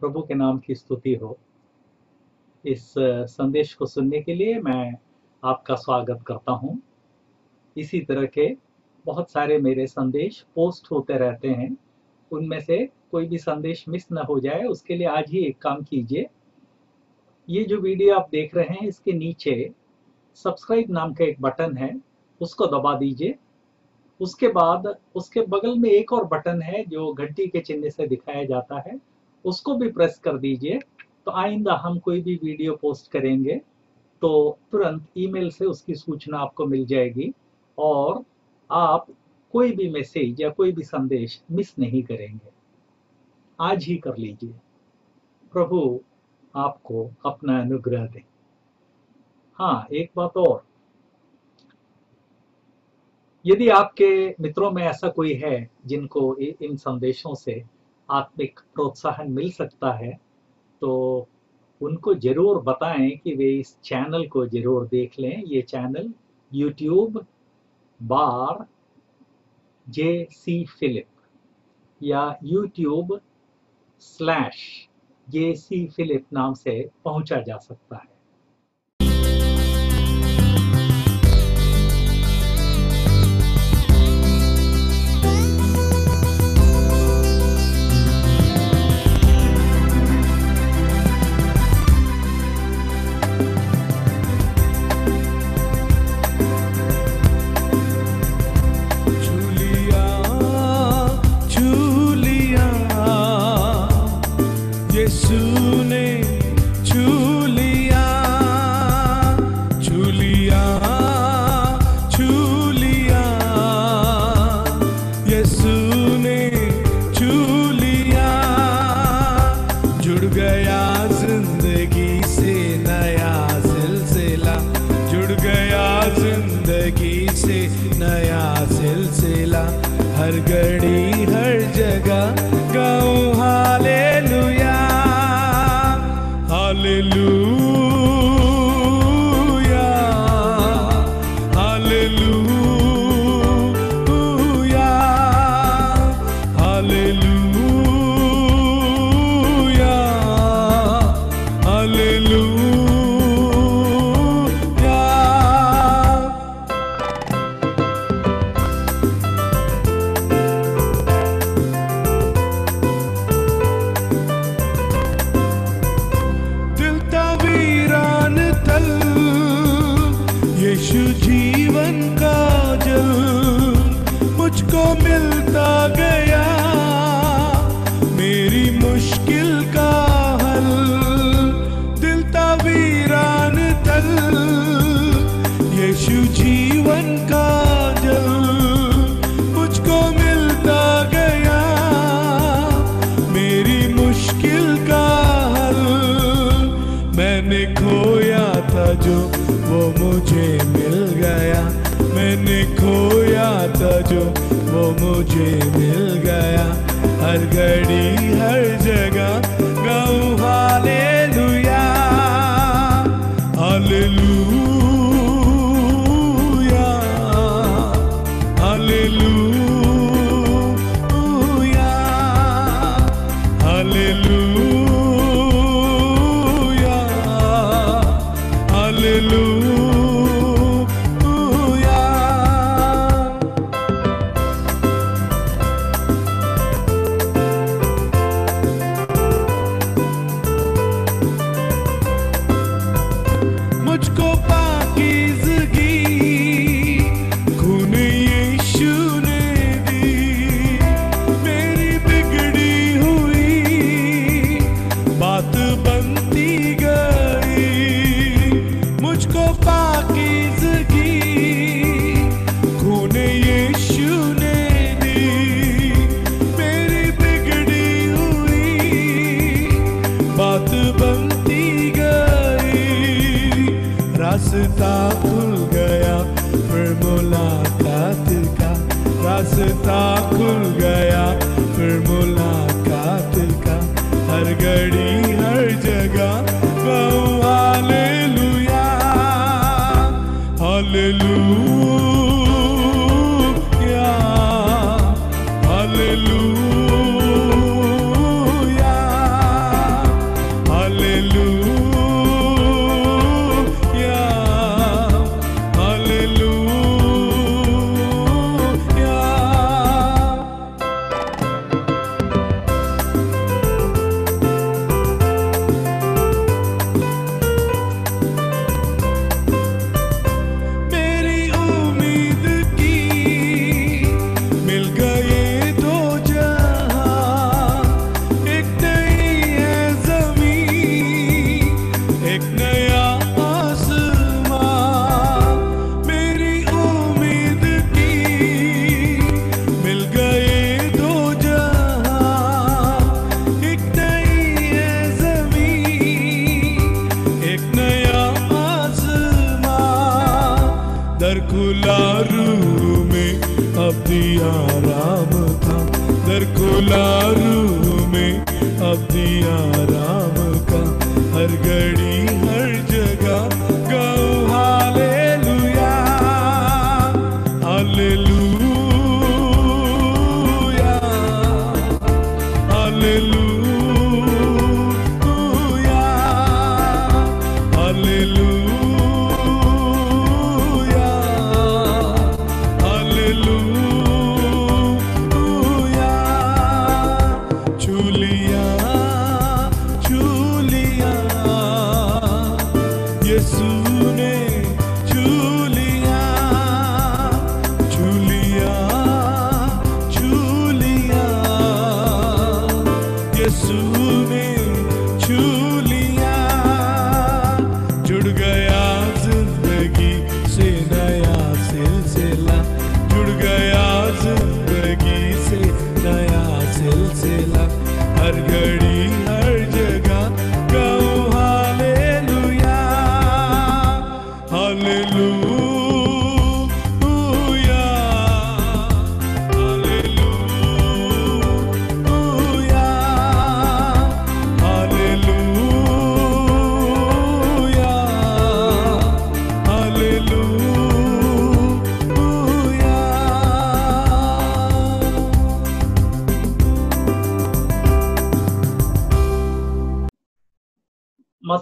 प्रभु के नाम की स्तुति हो। इस संदेश को सुनने के लिए मैं आपका स्वागत करता हूँ। इसी तरह के बहुत सारे मेरे संदेश पोस्ट होते रहते हैं। उनमें से कोई भी संदेश मिस ना हो जाए, उसके लिए आज ही एक काम कीजिए। ये जो वीडियो आप देख रहे हैं, इसके नीचे सब्सक्राइब नाम का एक बटन है, उसको दबा दीजिए। उसके बाद, उसके बगल में एक और बटन है जो घंटी के चिन्ह से दिखाया जाता है। उसको भी प्रेस कर दीजिए तो आइंदा हम कोई भी वीडियो पोस्ट करेंगे तो तुरंत ईमेल से उसकी सूचना आपको मिल जाएगी और आप कोई भी मैसेज या कोई भी संदेश मिस नहीं करेंगे। आज ही कर लीजिए। प्रभु आपको अपना अनुग्रह दे। हाँ एक बात और। यदि आपके मित्रों में ऐसा कोई है जिनको इन संदेशों से आत्मिक प्रोत्साहन मिल सकता है तो उनको ज़रूर बताएँ कि वे इस चैनल को ज़रूर देख लें। ये चैनल यूट्यूब बार जे सी फिलिप या YouTube slash J C Philip नाम से पहुँचा जा सकता है।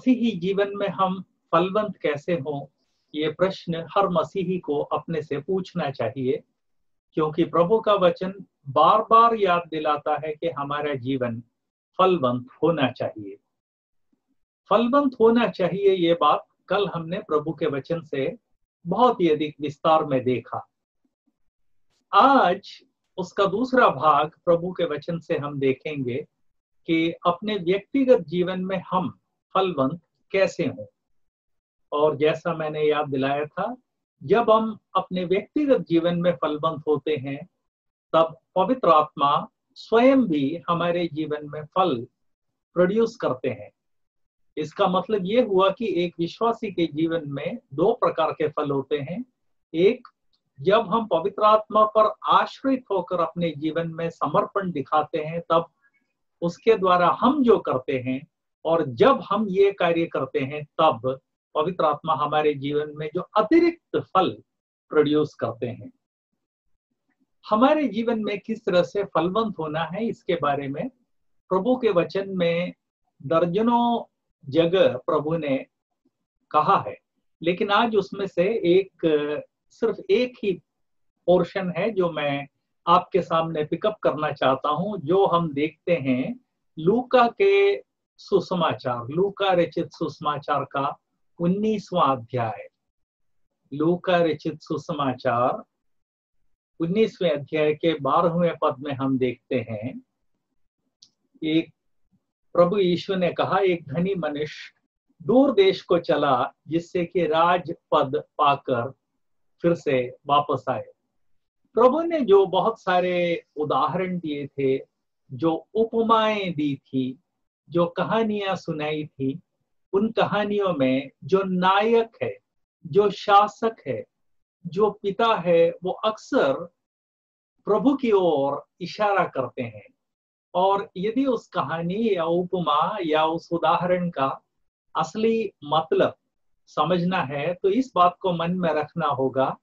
मसीही जीवन में हम फलवंत कैसे हों, ये प्रश्न हर मसीही को अपने से पूछना चाहिए, क्योंकि प्रभु का वचन बार बार याद दिलाता है कि हमारा जीवन फलवंत होना चाहिए। फलवंत होना चाहिए ये बात कल हमने प्रभु के वचन से बहुत ही अधिक विस्तार में देखा। आज उसका दूसरा भाग प्रभु के वचन से हम देखेंगे कि अपने व्यक्तिगत जीवन में हम फलवंत कैसे हों? और जैसा मैंने याद दिलाया था, जब हम अपने व्यक्तिगत जीवन में फलवंत होते हैं, तब पवित्र आत्मा स्वयं भी हमारे जीवन में फल प्रोड्यूस करते हैं। इसका मतलब ये हुआ कि एक विश्वासी के जीवन में दो प्रकार के फल होते हैं। एक, जब हम पवित्र आत्मा पर आश्रित होकर अपने जीवन में समर्पण दिखाते हैं, तब उसके द्वारा हम जो करते हैं और जब हम ये कार्य करते हैं, तब पवित्र आत्मा हमारे जीवन में जो अतिरिक्त फल प्रोड्यूस करते हैं। हमारे जीवन में किस तरह से फलवंत होना है, इसके बारे में प्रभु के वचन में दर्जनों जगह प्रभु ने कहा है। लेकिन आज उसमें से एक, सिर्फ़ एक ही पोर्शन है जो मैं आपके सामने पिकअप करना चाहता हूँ, जो हम देखते हैं, लूका के सुसमाचार लूका रचित सुसमाचार का उन्नीसवा अध्याय। लूका रचित सुसमाचार उन्नीसवें अध्याय के बारहवें पद में हम देखते हैं। एक प्रभु यीशु ने कहा, एक धनी मनुष्य दूर देश को चला, जिससे कि राज पद पाकर फिर से वापस आए। प्रभु ने जो बहुत सारे उदाहरण दिए थे, जो उपमाएँ दी थी जो कहानियाँ सुनाई थी, उन कहानियों में जो नायक है, जो शासक है, जो पिता है, वो अक्सर प्रभु की ओर इशारा करते हैं। और यदि उस कहानी या उपमा या उस उदाहरण का असली मतलब समझना है तो इस बात को मन में रखना होगा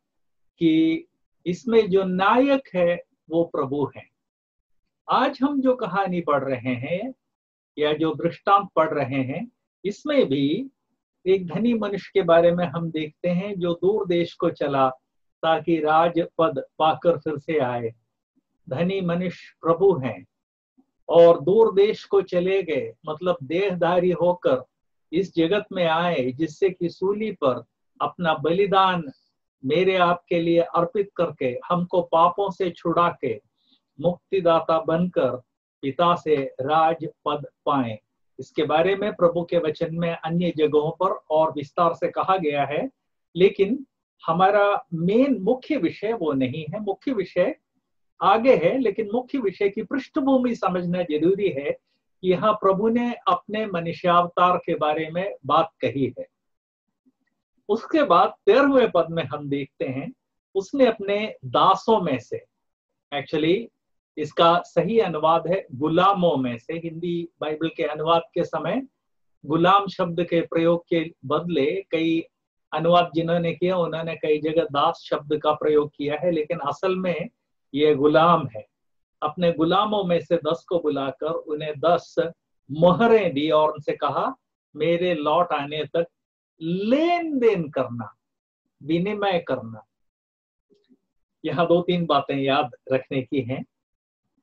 कि इसमें जो नायक है, वो प्रभु है। आज हम जो कहानी पढ़ रहे हैं या जो दृष्टांत पढ़ रहे हैं, इसमें भी एक धनी मनुष्य के बारे में हम देखते हैं जो दूर देश को चला ताकि राज पद पाकर फिर से आए। धनी मनुष्य प्रभु हैं और दूर देश को चले गए मतलब देहधारी होकर इस जगत में आए, जिससे कि सूली पर अपना बलिदान मेरे आपके लिए अर्पित करके, हमको पापों से छुड़ा के मुक्तिदाता बनकर पिता से राज पद पाए। इसके बारे में प्रभु के वचन में अन्य जगहों पर और विस्तार से कहा गया है, लेकिन हमारा मेन मुख्य विषय वो नहीं है। मुख्य विषय आगे है, लेकिन मुख्य विषय की पृष्ठभूमि समझना ज़रूरी है कि यहाँ प्रभु ने अपने मनुष्यावतार के बारे में बात कही है। उसके बाद तेरहवें पद में हम देखते हैं, उसने अपने दासों में से एक्चुअली इसका सही अनुवाद है गुलामों में से। हिंदी बाइबल के अनुवाद के समय गुलाम शब्द के प्रयोग के बदले कई अनुवाद जिन्होंने किया उन्होंने कई जगह दास शब्द का प्रयोग किया है, लेकिन असल में ये गुलाम है। अपने गुलामों में से दस को बुलाकर उन्हें दस मोहरें दी और उनसे कहा, मेरे लौट आने तक लेन देन करना, विनिमय करना। यहाँ दो तीन बातें याद रखने की हैं।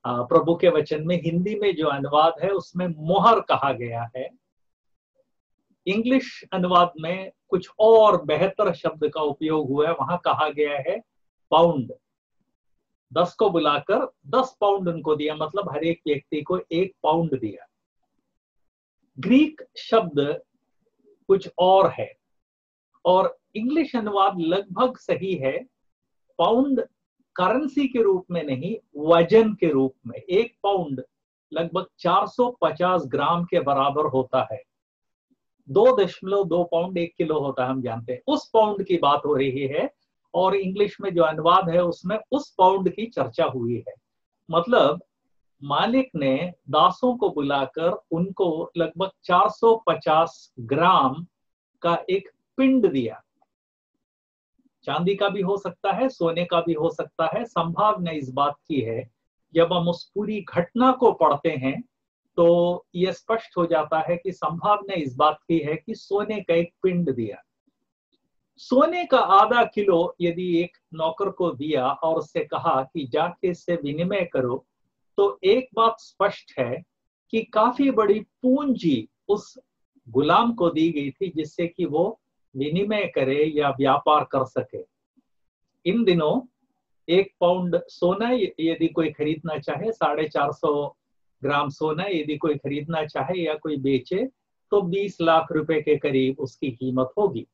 प्रभु के वचन में हिंदी में जो अनुवाद है, उसमें मोहर कहा गया है। इंग्लिश अनुवाद में कुछ और बेहतर शब्द का उपयोग हुआ है। वहाँ कहा गया है पाउंड दस को बुलाकर दस पाउंड उनको दिया मतलब हर एक व्यक्ति को एक पाउंड दिया। ग्रीक शब्द कुछ और है, और इंग्लिश अनुवाद लगभग सही है। पाउंड करेंसी के रूप में नहीं, वज़न के रूप में। एक पाउंड लगभग 450 ग्राम के बराबर होता है। दो दशमलव दो पाउंड एक किलो होता है, हम जानते हैं। उस पाउंड की बात हो रही है और इंग्लिश में जो अनुवाद है, उसमें उस पाउंड की चर्चा हुई है। मतलब मालिक ने दासों को बुलाकर उनको लगभग 450 ग्राम का एक पिंड दिया। चांदी का भी हो सकता है, सोने का भी हो सकता है। संभावना इस बात की है। जब हम उस पूरी घटना को पढ़ते हैं तो यह स्पष्ट हो जाता है कि संभावना इस बात की है कि सोने का एक पिंड दिया। सोने का आधा किलो यदि एक नौकर को दिया और उससे कहा कि जाके इससे विनिमय करो तो एक बात स्पष्ट है कि काफ़ी बड़ी पूंजी उस गुलाम को दी गई थी, जिससे कि वो विनिमय करे या व्यापार कर सके इन दिनों एक पाउंड सोना यदि कोई खरीदना चाहे साढ़े चार सौ ग्राम सोना यदि कोई खरीदना चाहे या कोई बेचे तो 20 लाख रुपए के करीब उसकी कीमत होगी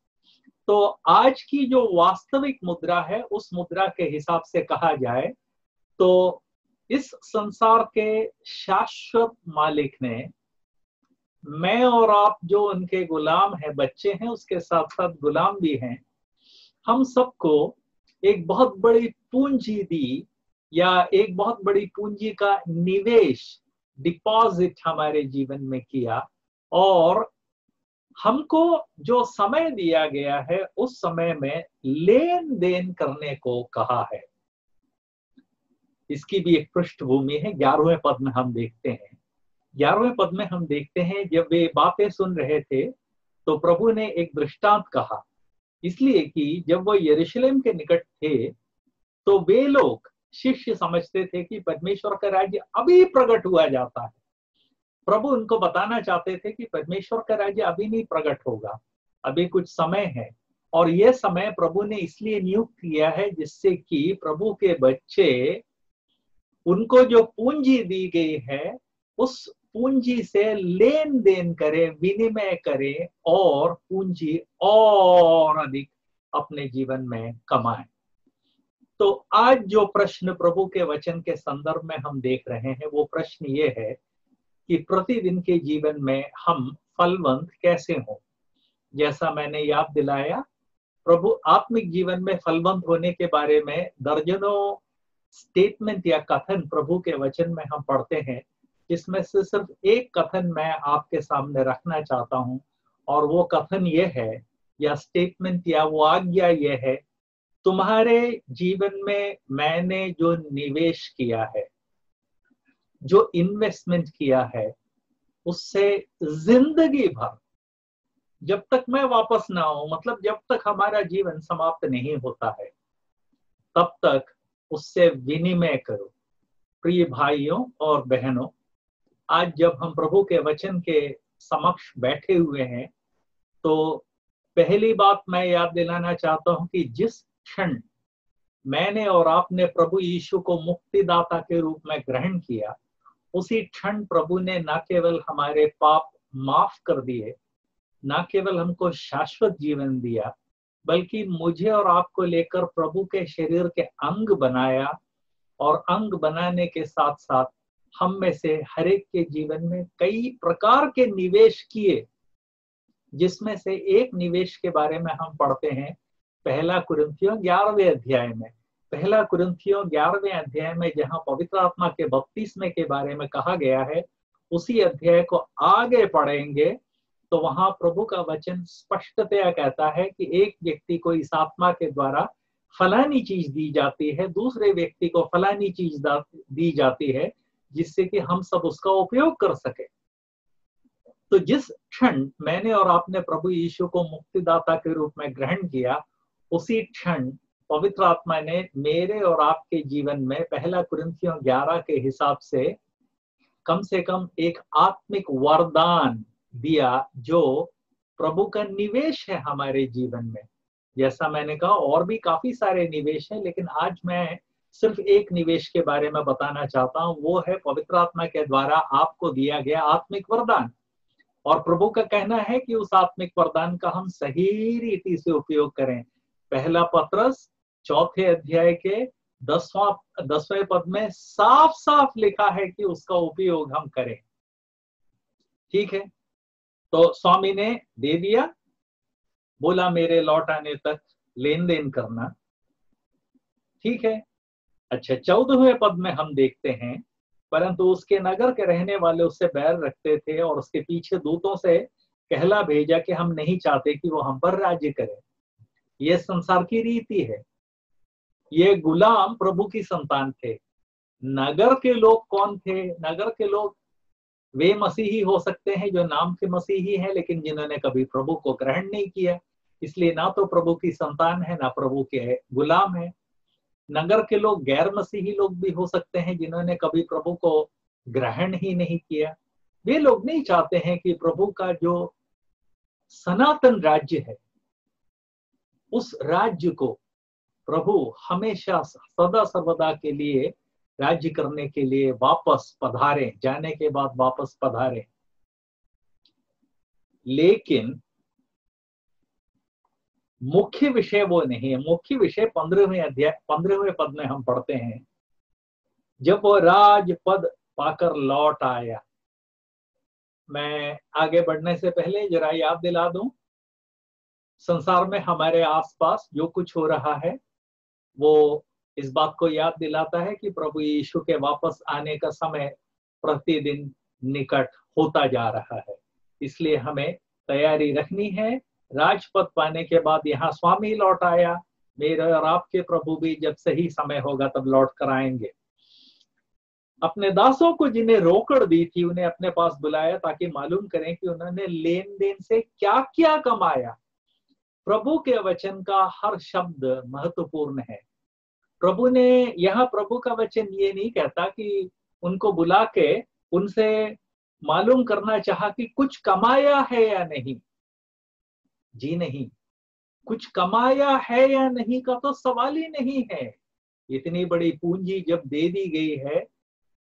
तो आज की जो वास्तविक मुद्रा है उस मुद्रा के हिसाब से कहा जाए तो इस संसार के शाश्वत मालिक ने मैं और आप जो उनके गुलाम हैं, बच्चे हैं, उसके साथ साथ गुलाम भी हैं, हम सबको एक बहुत बड़ी पूंजी दी या एक बहुत बड़ी पूंजी का निवेश डिपॉजिट हमारे जीवन में किया और हमको जो समय दिया गया है, उस समय में लेन देन करने को कहा है। इसकी भी एक पृष्ठभूमि है, ग्यारहवें पद में हम देखते हैं। ग्यारहवें पद में हम देखते हैं, जब वे बातें सुन रहे थे तो प्रभु ने एक दृष्टांत कहा, इसलिए कि जब वो यरूशलेम के निकट थे तो वे लोग शिष्य समझते थे कि परमेश्वर का राज्य अभी प्रकट हुआ जाता है। प्रभु उनको बताना चाहते थे कि परमेश्वर का राज्य अभी नहीं प्रकट होगा, अभी कुछ समय है, और यह समय प्रभु ने इसलिए नियुक्त किया है जिससे कि प्रभु के बच्चे उनको जो पूंजी दी गई है, उस पूंजी से लेन देन करें, विनिमय करें और पूंजी और अधिक अपने जीवन में कमाएँ। तो आज जो प्रश्न प्रभु के वचन के संदर्भ में हम देख रहे हैं, वो प्रश्न ये है कि प्रतिदिन के जीवन में हम फलवंत कैसे हों? जैसा मैंने याद दिलाया, प्रभु आत्मिक जीवन में फलवंत होने के बारे में दर्जनों स्टेटमेंट या कथन प्रभु के वचन में हम पढ़ते हैं। जिसमें से सिर्फ़ एक कथन मैं आपके सामने रखना चाहता हूँ, और वो कथन ये है, या स्टेटमेंट या वो आज्ञा ये है, तुम्हारे जीवन में मैंने जो निवेश किया है, जो इन्वेस्टमेंट किया है, उससे ज़िंदगी भर, जब तक मैं वापस ना आऊँ मतलब जब तक हमारा जीवन समाप्त नहीं होता है, तब तक उससे विनिमय करो। प्रिय भाइयों और बहनों आज जब हम प्रभु के वचन के समक्ष बैठे हुए हैं तो पहली बात मैं याद दिलाना चाहता हूँ कि जिस क्षण मैंने और आपने प्रभु यीशु को मुक्तिदाता के रूप में ग्रहण किया, उसी क्षण प्रभु ने न केवल हमारे पाप माफ़ कर दिए, न केवल हमको शाश्वत जीवन दिया, बल्कि मुझे और आपको लेकर प्रभु के शरीर के अंग बनाया और अंग बनाने के साथ साथ हम में से हर एक के जीवन में कई प्रकार के निवेश किए, जिसमें से एक निवेश के बारे में हम पढ़ते हैं। पहला कुरंथियों ग्यारहवें अध्याय में। पहला कुरिन्थियों ग्यारहवें अध्याय में जहाँ पवित्र आत्मा के बपतिस्मे के बारे में कहा गया है, उसी अध्याय को आगे पढ़ेंगे तो वहाँ प्रभु का वचन स्पष्टतया कहता है कि एक व्यक्ति को इस आत्मा के द्वारा फलानी चीज़ दी जाती है, दूसरे व्यक्ति को फलानी चीज़ दी जाती है। जिससे कि हम सब उसका उपयोग कर सके। तो जिस क्षण मैंने और आपने प्रभु यीशु को मुक्तिदाता के रूप में ग्रहण किया, उसी क्षण पवित्र आत्मा ने मेरे और आपके जीवन में पहला कुरिंथियों ग्यारह के हिसाब से कम से कम एक आत्मिक वरदान दिया जो प्रभु का निवेश है हमारे जीवन में। जैसा मैंने कहा, और भी काफ़ी सारे निवेश हैं, लेकिन आज मैं सिर्फ़ एक निवेश के बारे में बताना चाहता हूँ, वो है पवित्र आत्मा के द्वारा आपको दिया गया आत्मिक वरदान। और प्रभु का कहना है कि उस आत्मिक वरदान का हम सही रीति से उपयोग करें। पहला पत्रस, चौथे अध्याय के दसवां, दसवें पद में साफ़ साफ़ लिखा है कि उसका उपयोग हम करें। ठीक है? तो स्वामी ने दे दिया, बोला, मेरे लौट आने तक लेन देन करना। ठीक है? अच्छा चौदहवें पद में हम देखते हैं, परंतु उसके नगर के रहने वाले उससे बैर रखते थे और उसके पीछे दूतों से कहला भेजा कि हम नहीं चाहते कि वो हम पर राज्य करे। ये संसार की रीति है। ये गुलाम प्रभु की संतान थे। नगर के लोग कौन थे? नगर के लोग वे मसीही हो सकते हैं जो नाम के मसीही हैं, लेकिन जिन्होंने कभी प्रभु को ग्रहण नहीं किया। इसलिए ना तो प्रभु की संतान है, ना प्रभु के गुलाम है। नगर के लोग गैर मसीही लोग भी हो सकते हैं जिन्होंने कभी प्रभु को ग्रहण ही नहीं किया। वे लोग नहीं चाहते हैं कि प्रभु का जो सनातन राज्य है, उस राज्य को प्रभु हमेशा सदा सर्वदा के लिए, राज्य करने के लिए वापस पधारे, जाने के बाद वापस पधारे। लेकिन मुख्य विषय वो नहीं है। मुख्य विषय पंद्रहवें अध्याय, पंद्रहवें पद में हम पढ़ते हैं। जब वो राज पद पाकर लौट आया। मैं आगे बढ़ने से पहले जरा याद दिला दूँ, संसार में हमारे आसपास जो कुछ हो रहा है, वो इस बात को याद दिलाता है कि प्रभु यीशु के वापस आने का समय प्रतिदिन निकट होता जा रहा है। इसलिए हमें तैयारी रखनी है राजपथ पाने के बाद यहाँ स्वामी लौट आया। मेरे और आपके प्रभु भी जब सही समय होगा तब लौट कर आएँगे। अपने दासों को जिन्हें रोकड़ दी थी, उन्हें अपने पास बुलाया ताकि मालूम करें कि उन्होंने लेन देन से क्या क्या कमाया। प्रभु के वचन का हर शब्द महत्वपूर्ण है। प्रभु ने, यह प्रभु का वचन ये नहीं कहता कि उनको बुला के उनसे मालूम करना चाहा कि कुछ कमाया है या नहीं। जी नहीं। कुछ कमाया है या नहीं का तो सवाल ही नहीं है। इतनी बड़ी पूंजी जब दे दी गई है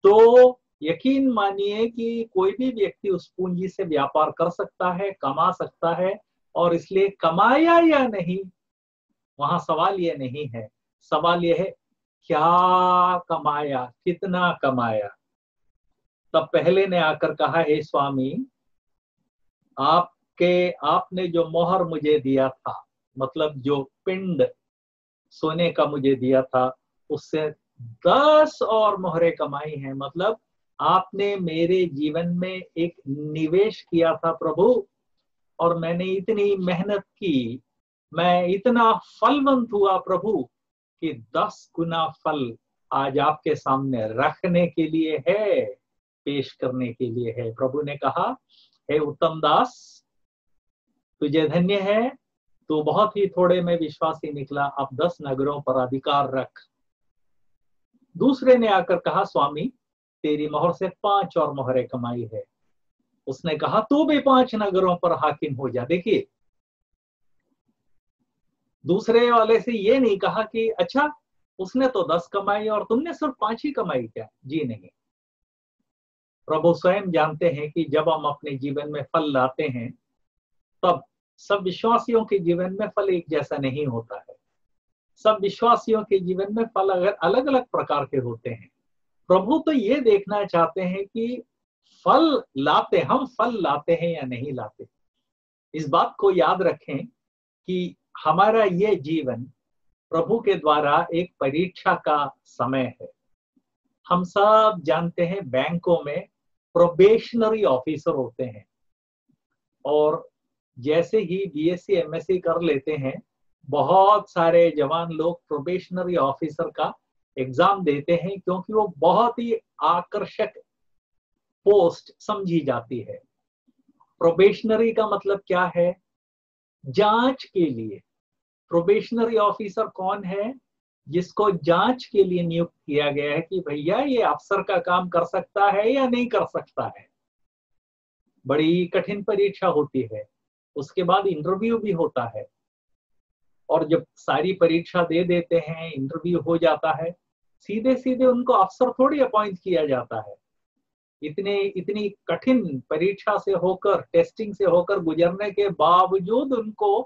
तो यकीन मानिए कि कोई भी व्यक्ति उस पूंजी से व्यापार कर सकता है, कमा सकता है, और इसलिए कमाया या नहीं, वहाँ सवाल यह नहीं है। सवाल यह है, क्या कमाया, कितना कमाया? तब पहले ने आकर कहा, हे स्वामी, आप कि आपने जो मोहर मुझे दिया था मतलब जो पिंड सोने का मुझे दिया था, उससे दस और मोहरे कमाई है। मतलब आपने मेरे जीवन में एक निवेश किया था प्रभु, और मैंने इतनी मेहनत की, मैं इतना फलवंत हुआ प्रभु कि दस गुना फल आज आपके सामने रखने के लिए है, पेश करने के लिए है। प्रभु ने कहा, हे उत्तम दास तुझे धन्य है तो बहुत ही थोड़े में विश्वासी निकला। अब दस नगरों पर अधिकार रख। दूसरे ने आकर कहा, स्वामी, तेरी मोहर से पाँच और मोहरे कमाई है। उसने कहा, तू भी पाँच नगरों पर हाकिम हो जा। देखिए। दूसरे वाले से ये नहीं कहा कि अच्छा उसने तो दस कमाई और तुमने सिर्फ़ पाँच ही कमाई क्या? जी नहीं। प्रभु स्वयं जानते हैं कि जब हम अपने जीवन में फल लाते हैं तब सब विश्वासियों के जीवन में फल एक जैसा नहीं होता है। सब विश्वासियों के जीवन में फल अगर अलग अलग प्रकार के होते हैं। प्रभु तो ये देखना चाहते हैं कि फल लाते, हम फल लाते हैं या नहीं लाते। इस बात को याद रखें कि हमारा ये जीवन प्रभु के द्वारा एक परीक्षा का समय है। हम सब जानते हैं बैंकों में प्रोबेशनरी ऑफिसर होते हैं। और जैसे ही बीएससी एमएससी कर लेते हैं, बहुत सारे जवान लोग प्रोबेशनरी ऑफिसर का एग्ज़ाम देते हैं क्योंकि वो बहुत ही आकर्षक पोस्ट समझी जाती है। प्रोबेशनरी का मतलब क्या है? जाँच के लिए। प्रोबेशनरी ऑफिसर कौन है? जिसको जाँच के लिए नियुक्त किया गया है कि भैया, ये अफसर का काम कर सकता है या नहीं कर सकता है। बड़ी कठिन परीक्षा होती है। उसके बाद इंटरव्यू भी होता है। और जब सारी परीक्षा दे देते हैं इंटरव्यू हो जाता है सीधे सीधे उनको अफसर थोड़ी अपॉइंट किया जाता है। इतने, इतनी कठिन परीक्षा से होकर टेस्टिंग से होकर गुजरने के बावजूद उनको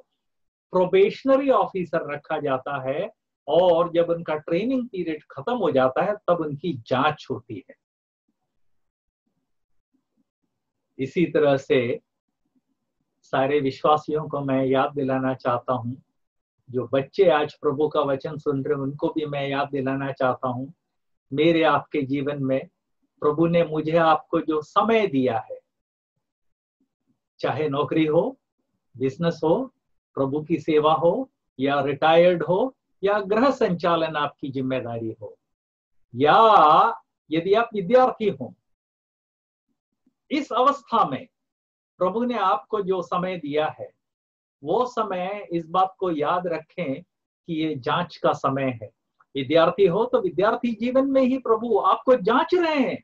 प्रोबेशनरी ऑफिसर रखा जाता है और जब उनका ट्रेनिंग पीरियड खत्म हो जाता है, तब उनकी जाँच होती है। इसी तरह से सारे विश्वासियों को मैं याद दिलाना चाहता हूँ। जो बच्चे आज प्रभु का वचन सुन रहे उनको भी मैं याद दिलाना चाहता हूँ। मेरे आपके जीवन में प्रभु ने मुझे आपको जो समय दिया है, चाहे नौकरी हो बिज़नेस हो, प्रभु की सेवा हो, या रिटायर्ड हो, या गृह संचालन आपकी ज़िम्मेदारी हो, या यदि आप विद्यार्थी हो, इस अवस्था में प्रभु ने आपको जो समय दिया है, वो समय इस बात को याद रखें कि ये जाँच का समय है। विद्यार्थी हो तो विद्यार्थी जीवन में ही प्रभु आपको जाँच रहे हैं।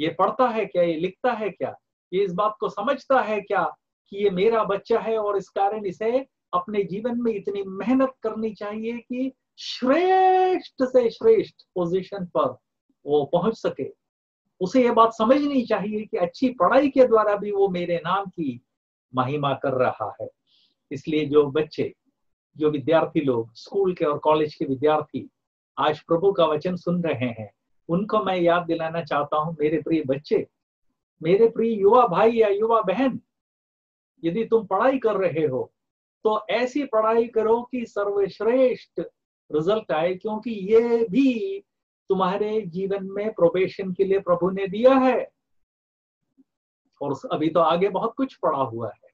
ये पढ़ता है क्या, ये लिखता है क्या, ये इस बात को समझता है क्या कि ये मेरा बच्चा है और इस कारण इसे अपने जीवन में इतनी मेहनत करनी चाहिए कि श्रेष्ठ से श्रेष्ठ पोजीशन पर वो पहुँच सके। उसे ये बात समझनी चाहिए कि अच्छी पढ़ाई के द्वारा भी वो मेरे नाम की महिमा कर रहा है। इसलिए जो बच्चे, जो विद्यार्थी लोग, स्कूल के और कॉलेज के विद्यार्थी आज प्रभु का वचन सुन रहे हैं, उनको मैं याद दिलाना चाहता हूँ, मेरे प्रिय बच्चे, मेरे प्रिय युवा भाई या युवा बहन, यदि तुम पढ़ाई कर रहे हो तो ऐसी पढ़ाई करो कि सर्वश्रेष्ठ रिज़ल्ट आए, क्योंकि ये भी तुम्हारे जीवन में प्रोबेशन के लिए प्रभु ने दिया है। और अभी तो आगे बहुत कुछ पड़ा हुआ है।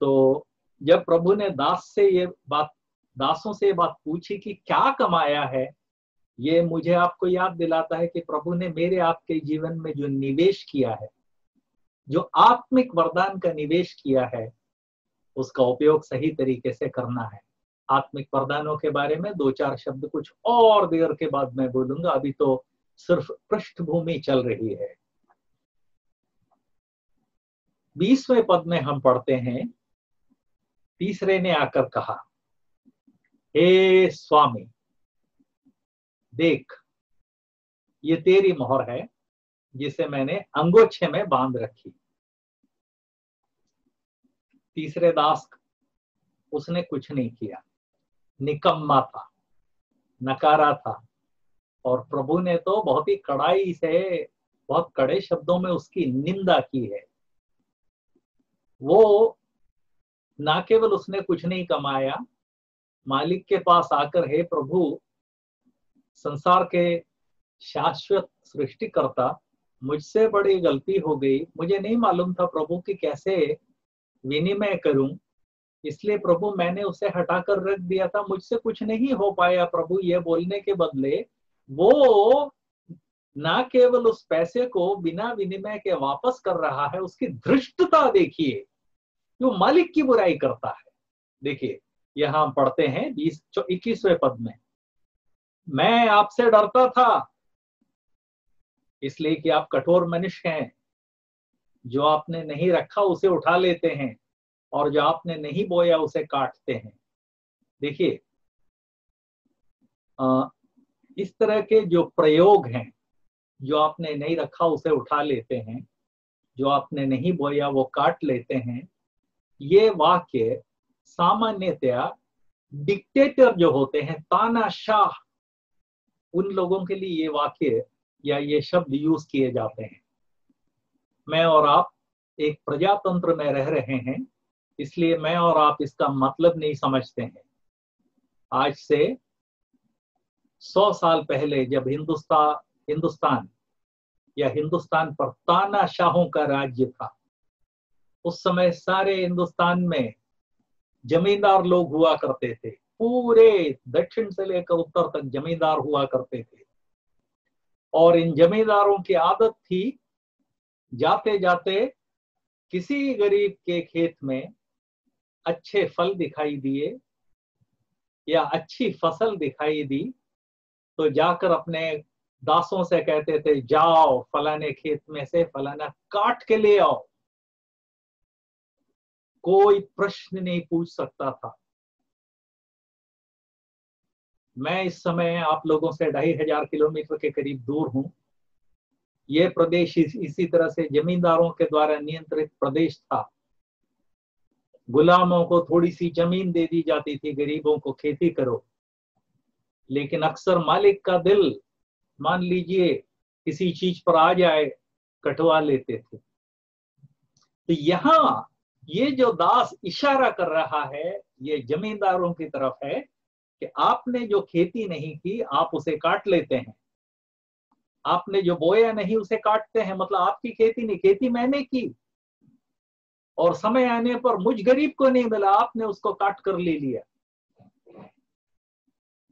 तो जब प्रभु ने दास से ये बात, दासों से ये बात पूछी कि क्या कमाया है, ये मुझे आपको याद दिलाता है कि प्रभु ने मेरे आपके जीवन में जो निवेश किया है, जो आत्मिक वरदान का निवेश किया है, उसका उपयोग सही तरीके से करना है। आत्मिक वरदानों के बारे में दो चार शब्द कुछ और देर के बाद मैं बोलूँगा। अभी तो सिर्फ़ पृष्ठभूमि चल रही है। बीसवें पद में हम पढ़ते हैं, तीसरे ने आकर कहा, हे स्वामी, देख, ये तेरी मोहर है, जिसे मैंने अंगोछे में बाँध रखी। तीसरे दास, उसने कुछ नहीं किया। निकम्मा था नकारा था और प्रभु ने तो बहुत ही कड़ाई से, बहुत कड़े शब्दों में उसकी निंदा की है। वो ना केवल उसने कुछ नहीं कमाया, मालिक के पास आकर, हे प्रभु, संसार के शाश्वत सृष्टिकर्ता, मुझसे बड़ी गलती हो गई। मुझे नहीं मालूम था प्रभु की कैसे विनिमय करूँ। इसलिए प्रभु मैंने उसे हटाकर रख दिया था, मुझसे कुछ नहीं हो पाया प्रभु, ये बोलने के बदले वो ना केवल उस पैसे को बिना विनिमय के वापस कर रहा है, उसकी धृष्टता देखिए जो मालिक की बुराई करता है। देखिए, यहाँ हम पढ़ते हैं बीस इक्कीसवें पद में, मैं आपसे डरता था, इसलिए कि आप कठोर मनुष्य हैं, जो आपने नहीं रखा उसे उठा लेते हैं। और जो आपने नहीं बोया उसे काटते हैं। देखिए इस तरह के जो प्रयोग हैं, जो आपने नहीं रखा उसे उठा लेते हैं, जो आपने नहीं बोया वो काट लेते हैं, ये वाक्य सामान्यतया डिक्टेटर जो होते हैं, तानाशाह, उन लोगों के लिए ये वाक्य या ये शब्द यूज़ किए जाते हैं। मैं और आप एक प्रजातंत्र में रह रहे हैं इसलिए मैं और आप इसका मतलब नहीं समझते हैं। आज से सौ साल पहले जब हिंदुस्तान हिंदुस्तान या हिंदुस्तान पर तानाशाहों का राज्य था, उस समय सारे हिंदुस्तान में जमींदार लोग हुआ करते थे। पूरे दक्षिण से लेकर उत्तर तक जमींदार हुआ करते थे। और इन जमींदारों की आदत थी जाते जाते किसी गरीब के खेत में अच्छे फल दिखाई दिए या अच्छी फ़सल दिखाई दी तो जाकर अपने दासों से कहते थे जाओ फलाने खेत में से फलाना काट के ले आओ। कोई प्रश्न नहीं पूछ सकता था। मैं इस समय आप लोगों से ढाई हज़ार किलोमीटर के करीब दूर हूँ। यह प्रदेश इस, इसी तरह से जमींदारों के द्वारा नियंत्रित प्रदेश था। गुलामों को थोड़ी सी ज़मीन दे दी जाती थी, गरीबों को खेती करो। लेकिन अक्सर मालिक का दिल, मान लीजिए, किसी चीज़ पर आ जाए, कटवा लेते थे। तो यहाँ ये जो दास इशारा कर रहा है, ये जमींदारों की तरफ़ है कि आपने जो खेती नहीं की, आप उसे काट लेते हैं। आपने जो बोया नहीं, उसे काटते हैं। मतलब आपकी खेती नहीं, खेती मैंने की। और समय आने पर मुझ गरीब को नहीं मिला, आपने उसको काट कर ले लिया।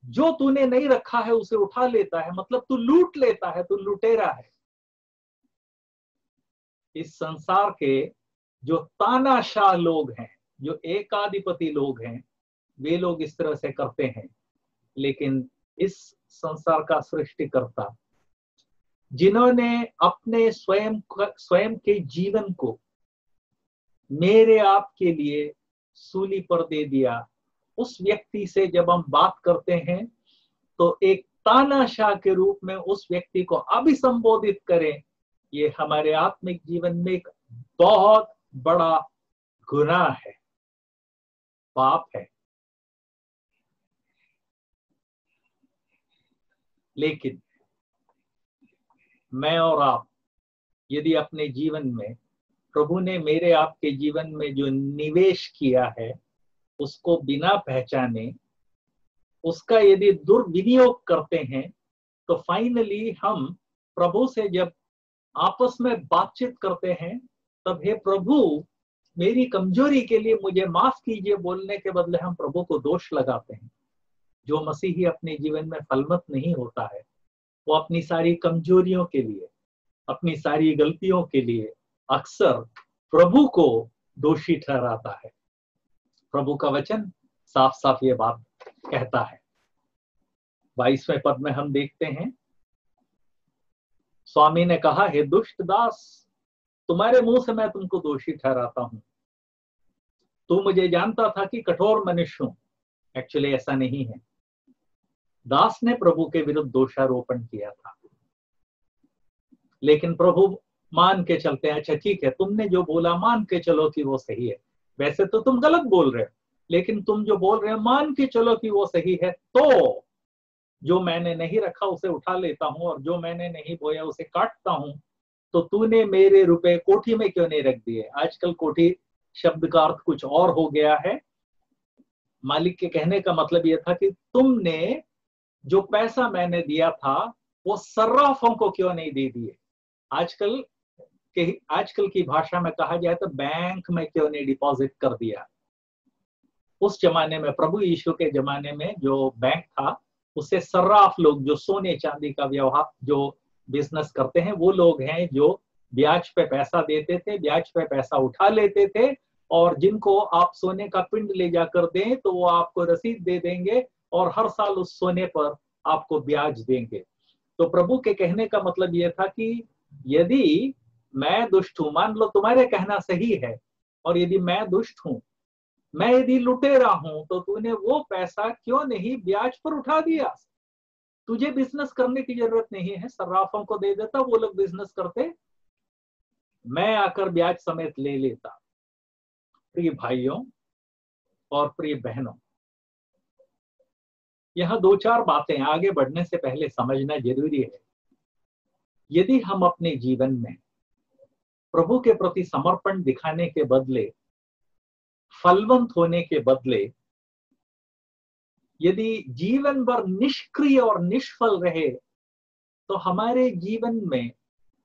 जो तूने नहीं रखा है, उसे उठा लेता है। मतलब तू लूट लेता है, तू लुटेरा है। इस संसार के जो तानाशाह लोग हैं, जो एकाधिपति लोग हैं, वे लोग इस तरह से करते हैं। लेकिन इस संसार का सृष्टिकर्ता, जिन्होंने अपने स्वयं स्वयं के जीवन को मेरे आपके लिए सूली पर दे दिया। उस व्यक्ति से जब हम बात करते हैं तो एक तानाशाह के रूप में उस व्यक्ति को अभिसंबोधित करें। ये हमारे आत्मिक जीवन में एक बहुत बड़ा गुनाह है। पाप है। लेकिन मैं और आप, यदि अपने जीवन में प्रभु ने मेरे आपके जीवन में जो निवेश किया है, उसको बिना पहचाने, उसका यदि दुर्विनियोग करते हैं तो फाइनली हम प्रभु से जब आपस में बातचीत करते हैं, तब हे प्रभु, मेरी कमज़ोरी के लिए मुझे माफ़ कीजिए बोलने के बदले हम प्रभु को दोष लगाते हैं। जो मसीही अपने जीवन में फलमत नहीं होता है, वो अपनी सारी कमजोरियों के लिए, अपनी सारी गलतियों के लिए अक्सर प्रभु को दोषी ठहराता है। प्रभु का वचन साफ़ साफ़ ये बात कहता है। बाईसवें पद में हम देखते हैं। स्वामी ने कहा, हे दुष्ट दास, तुम्हारे मुँह से मैं तुमको दोषी ठहराता हूँ। तू मुझे जानता था कि कठोर मनुष्य हूँ। एक्चुअली ऐसा नहीं है। दास ने प्रभु के विरुद्ध दोषारोपण किया था। लेकिन प्रभु मान के चलते हैं अच्छा ठीक है, तुमने जो बोला मान के चलो कि वो सही है। वैसे तो तुम गलत बोल रहे हो, लेकिन तुम जो बोल रहे हो मान के चलो कि वो सही है तो जो मैंने नहीं रखा उसे उठा लेता हूँ और जो मैंने नहीं बोया उसे काटता हूँ तो तूने मेरे रुपए कोठी में क्यों नहीं रख दिए? आजकल कोठी शब्द का अर्थ कुछ और हो गया है। मालिक के कहने का मतलब यह था कि तुमने जो पैसा मैंने दिया था, वो सर्राफों को क्यों नहीं दे दिए? आजकल के आजकल की भाषा में कहा जाए तो बैंक में क्यों नहीं डिपॉजिट कर दिया? उस जमाने में, प्रभु यीशु के जमाने में जो बैंक था उससे सर्राफ लोग, जो सोने चांदी का व्यवहार, जो बिज़नेस करते हैं, वो लोग हैं जो ब्याज पे पैसा देते थे, ब्याज पे पैसा उठा लेते थे और जिनको आप सोने का पिंड ले जाकर दें तो वो आपको रसीद दे देंगे और हर साल उस सोने पर आपको ब्याज देंगे। तो प्रभु के कहने का मतलब यह था कि यदि मैं दुष्ट हूँ। मान लो तुम्हारे कहना सही है, और यदि मैं दुष्ट हूँ, मैं यदि लुटेरा हूँ तो तूने वो पैसा क्यों नहीं ब्याज पर उठा दिया? तुझे बिज़नेस करने की ज़रूरत नहीं है, सर्राफों को दे देता, वो लोग बिज़नेस करते। मैं आकर ब्याज समेत ले लेता, प्रिय भाइयों और प्रिय बहनों। यह दो चार बातें आगे बढ़ने से पहले समझना ज़रूरी है। यदि हम अपने जीवन में प्रभु के प्रति समर्पण दिखाने के बदले, फलवंत होने के बदले, यदि जीवन भर निष्क्रिय और निष्फल रहे तो हमारे जीवन में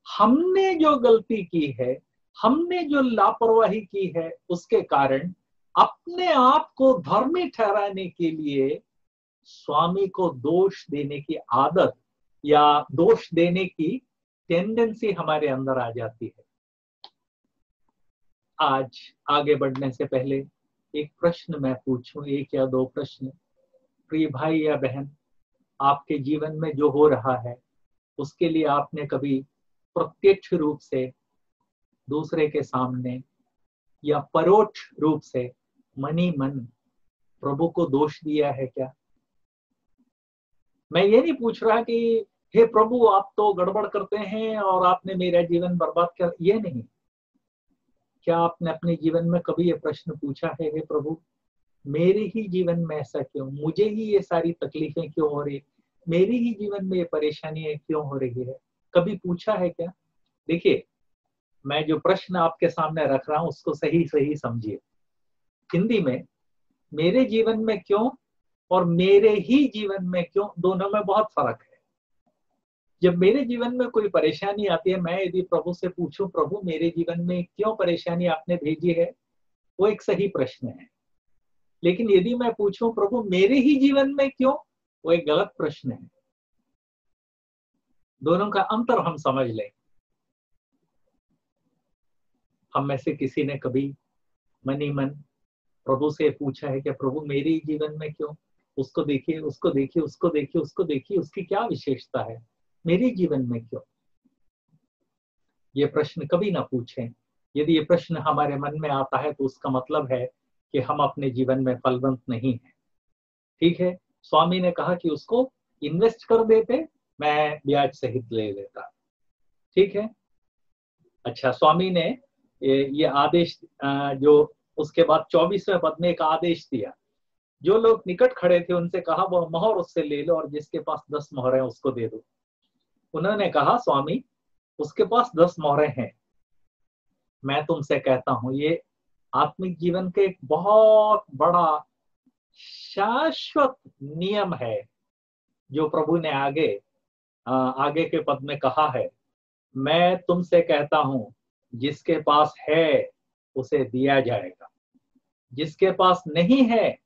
हमने जो गलती की है, हमने जो लापरवाही की है, उसके कारण अपने आप को धर्मी ठहराने के लिए स्वामी को दोष देने की आदत या दोष देने की टेंडेंसी हमारे अंदर आ जाती है। आज आगे बढ़ने से पहले एक प्रश्न मैं पूछूँ, एक या दो प्रश्न। प्रिय भाई या बहन, आपके जीवन में जो हो रहा है, उसके लिए आपने कभी प्रत्यक्ष रूप से दूसरे के सामने या परोक्ष रूप से मनी मन प्रभु को दोष दिया है क्या? मैं ये नहीं पूछ रहा कि, हे प्रभु, आप तो गड़बड़ करते हैं और आपने मेरा जीवन बर्बाद कर ये नहीं। क्या आपने अपने जीवन में कभी ये प्रश्न पूछा है, हे प्रभु? मेरे ही जीवन में ऐसा क्यों? मुझे ही ये सारी तकलीफें क्यों हो रही? मेरी ही जीवन में ये परेशानियाँ क्यों हो रही है? कभी पूछा है क्या? देखिए, मैं जो प्रश्न आपके सामने रख रहा हूँ, उसको सही सही समझिए। हिंदी में, मेरे जीवन में क्यों और मेरे ही जीवन में क्यों, दोनों में बहुत फ़र्क है। जब मेरे जीवन में कोई परेशानी आती है, मैं यदि प्रभु से पूछूँ, प्रभु, मेरे जीवन में क्यों परेशानी आपने भेजी है? वो एक सही प्रश्न है। लेकिन यदि मैं पूछूँ, प्रभु, मेरे ही जीवन में क्यों? वो एक गलत प्रश्न है। दोनों का अंतर हम समझ लें। हम में से किसी ने कभी मनी मन प्रभु से पूछा है कि, प्रभु, मेरे ही जीवन में क्यों? उसको देखिए उसको देखिए उसको देखिए उसको देखिए, उसकी क्या विशेषता है? मेरे जीवन में क्यों? ये प्रश्न कभी ना पूछें। यदि ये प्रश्न हमारे मन में आता है तो उसका मतलब है कि हम अपने जीवन में फलवंत नहीं है। ठीक है? स्वामी ने कहा कि उसको इन्वेस्ट कर देते, मैं ब्याज सहित ले लेता। ठीक है? अच्छा स्वामी ने ये आदेश जो उसके बाद चौबीसवें पद में एक आदेश दिया। जो लोग निकट खड़े थे, उनसे कहा वो मोहर उससे ले लो और जिसके पास दस मोहर है, उसको दे दो। उन्होंने कहा, स्वामी, उसके पास दस मोहरे हैं। मैं तुमसे कहता हूँ, ये आत्मिक जीवन के एक बहुत बड़ा शाश्वत नियम है, जो प्रभु ने आगे आगे के पद में कहा है। मैं तुमसे कहता हूँ, जिसके पास है, उसे दिया जाएगा। जिसके पास नहीं है,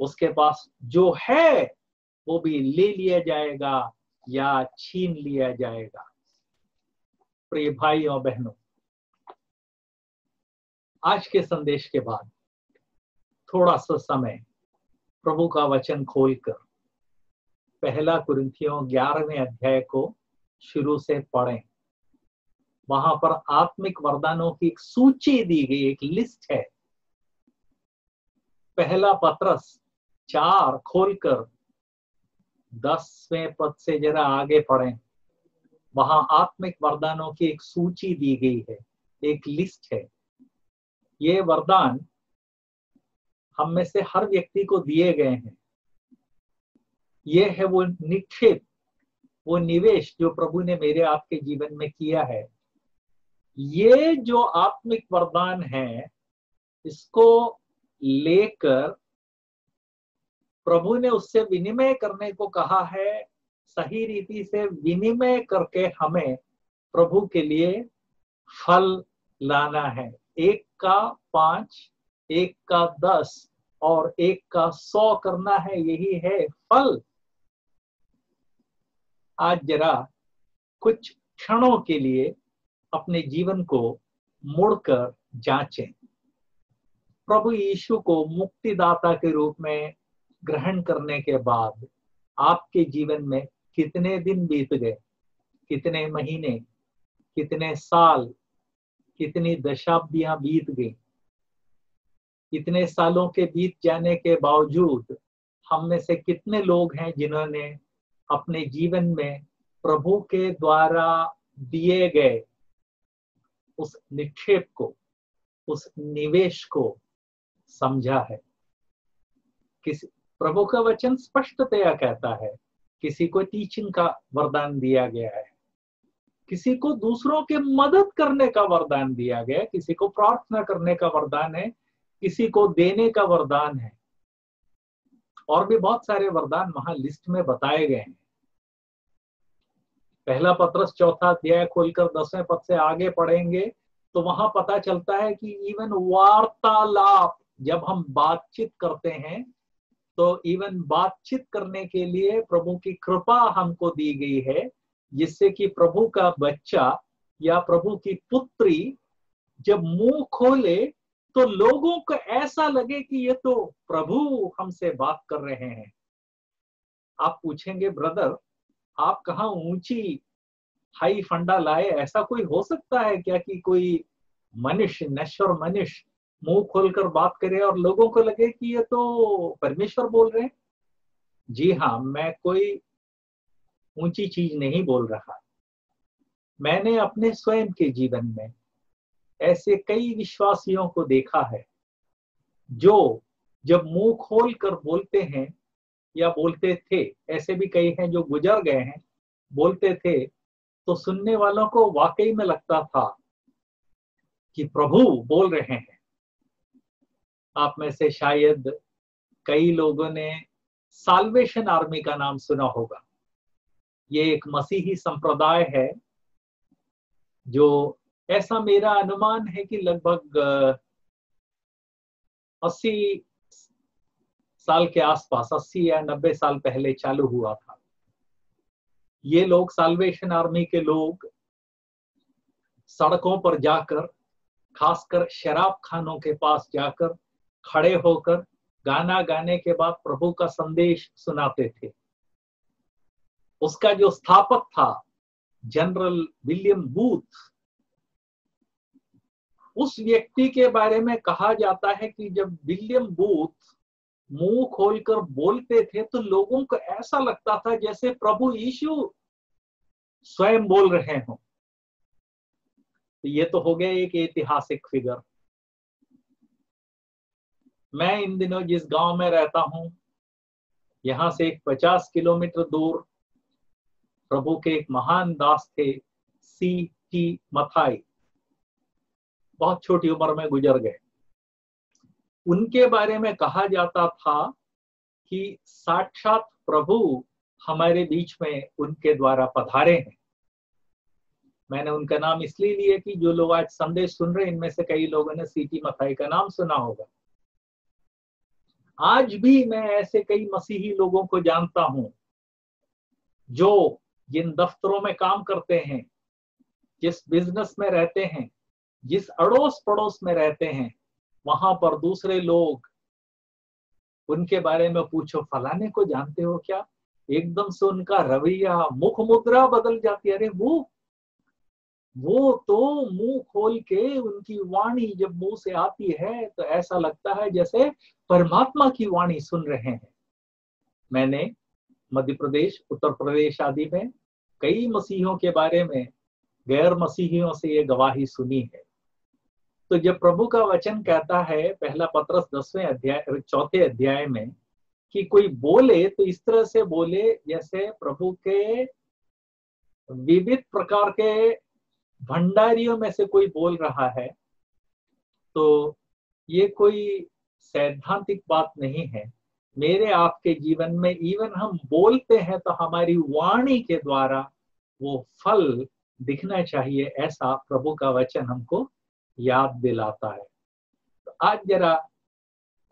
उसके पास जो है, वो भी ले लिया जाएगा। या छीन लिया जाएगा। प्रिय भाई और बहनों, आज के संदेश के बाद थोड़ा सा समय प्रभु का वचन खोलकर पहला कुरिंथियों ग्यारहवें अध्याय को शुरू से पढ़ें। वहाँ पर आत्मिक वरदानों की एक सूची दी गई, एक लिस्ट है। पहला पत्रस चार खोलकर दसवें पद से जरा आगे पढ़ें। वहाँ आत्मिक वरदानों की एक सूची दी गई है, एक लिस्ट है। ये वरदान हम में से हर व्यक्ति को दिए गए हैं। ये है वो निक्षेप, वो निवेश जो प्रभु ने मेरे आपके जीवन में किया है। ये जो आत्मिक वरदान है, इसको लेकर प्रभु ने उससे विनिमय करने को कहा है, सही रीति से विनिमय करके हमें प्रभु के लिए फल लाना है। एक का पाँच, एक का दस और एक का सौ करना है, यही है फल। आज जरा कुछ क्षणों के लिए अपने जीवन को मुड़कर जांचें। प्रभु यीशु को मुक्तिदाता के रूप में ग्रहण करने के बाद आपके जीवन में कितने दिन बीत गए? कितने महीने? कितने साल? कितनी दशाब्दियाँ बीत गई? इतने सालों के बीत जाने के बावजूद हम में से कितने लोग हैं जिन्होंने अपने जीवन में प्रभु के द्वारा दिए गए उस निक्षेप को, उस निवेश को समझा है? किसी प्रभु का वचन स्पष्टतया कहता है, किसी को टीचिंग का वरदान दिया गया है। किसी को दूसरों के मदद करने का वरदान दिया गया है, किसी को प्रार्थना करने का वरदान है, किसी को देने का वरदान है। और भी बहुत सारे वरदान वहाँ लिस्ट में बताए गए हैं। पहला पत्रस चौथा अध्याय खोलकर दसवें पद से आगे पढ़ेंगे तो वहाँ पता चलता है कि इवन वार्तालाप जब हम बातचीत करते हैं तो इवन बातचीत करने के लिए प्रभु की कृपा हमको दी गई है, जिससे कि प्रभु का बच्चा या प्रभु की पुत्री जब मुँह खोले तो लोगों को ऐसा लगे कि ये तो प्रभु हमसे बात कर रहे हैं। आप पूछेंगे, ब्रदर, आप कहा ऊँची हाई फंडा लाए? ऐसा कोई हो सकता है क्या कि कोई मनुष्य, नश्वर मनुष्य मुँह खोलकर बात करे और लोगों को लगे कि ये तो परमेश्वर बोल रहे हैं। जी हाँ मैं कोई ऊँची चीज़ नहीं बोल रहा। मैंने अपने स्वयं के जीवन में ऐसे कई विश्वासियों को देखा है, जो जब मुँह खोल कर बोलते हैं या बोलते थे, ऐसे भी कई हैं जो गुजर गए हैं, बोलते थे तो सुनने वालों को वाकई में लगता था कि प्रभु बोल रहे हैं। आप में से शायद कई लोगों ने साल्वेशन आर्मी का नाम सुना होगा। ये एक मसीही संप्रदाय है जो ऐसा मेरा अनुमान है कि लगभग अस्सी साल के आसपास, अस्सी या नब्बे साल पहले चालू हुआ था। ये लोग साल्वेशन आर्मी के लोग सड़कों पर जाकर, खासकर शराब खानों के पास जाकर खड़े होकर गाना गाने के बाद प्रभु का संदेश सुनाते थे। उसका जो स्थापक था, जनरल विलियम बूथ, उस व्यक्ति के बारे में कहा जाता है कि जब विलियम बूथ मुँह खोलकर बोलते थे तो लोगों को ऐसा लगता था जैसे प्रभु यीशु स्वयं बोल रहे हों। तो ये तो हो गया एक ऐतिहासिक फिगर। मैं इन दिनों जिस गाँव में रहता हूँ, यहाँ से एक पचास किलोमीटर दूर प्रभु के एक महान दास थे, सी टी मथाई। बहुत छोटी उम्र में गुजर गए। उनके बारे में कहा जाता था कि साक्षात प्रभु हमारे बीच में उनके द्वारा पधारे हैं। मैंने उनका नाम इसलिए लिया कि जो लोग आज संदेश सुन रहे हैं, इनमें से कई लोगों ने सीटी मथाई का नाम सुना होगा। आज भी मैं ऐसे कई मसीही लोगों को जानता हूँ, जो जिन दफ्तरों में काम करते हैं, जिस बिज़नेस में रहते हैं, जिस अड़ोस पड़ोस में रहते हैं, वहाँ पर दूसरे लोग उनके बारे में पूछो, फलाने को जानते हो क्या? एकदम से उनका रवैया मुख मुद्रा बदल जाती है। अरे वो वो तो मुँह खोल के उनकी वाणी जब मुँह से आती है तो ऐसा लगता है जैसे परमात्मा की वाणी सुन रहे हैं। मैंने मध्य प्रदेश उत्तर प्रदेश आदि में कई मसीहों के बारे में, गैर मसीहियों से ये गवाही सुनी है। तो जब प्रभु का वचन कहता है, पहला पत्रस दसवें अध्याय चौथे अध्याय में, कि कोई बोले तो इस तरह से बोले, जैसे प्रभु के विविध प्रकार के भंडारियों में से कोई बोल रहा है तो ये कोई सैद्धांतिक बात नहीं है। मेरे आपके जीवन में इवन हम बोलते हैं तो हमारी वाणी के द्वारा वो फल दिखना चाहिए, ऐसा प्रभु का वचन हमको याद दिलाता है। तो आज जरा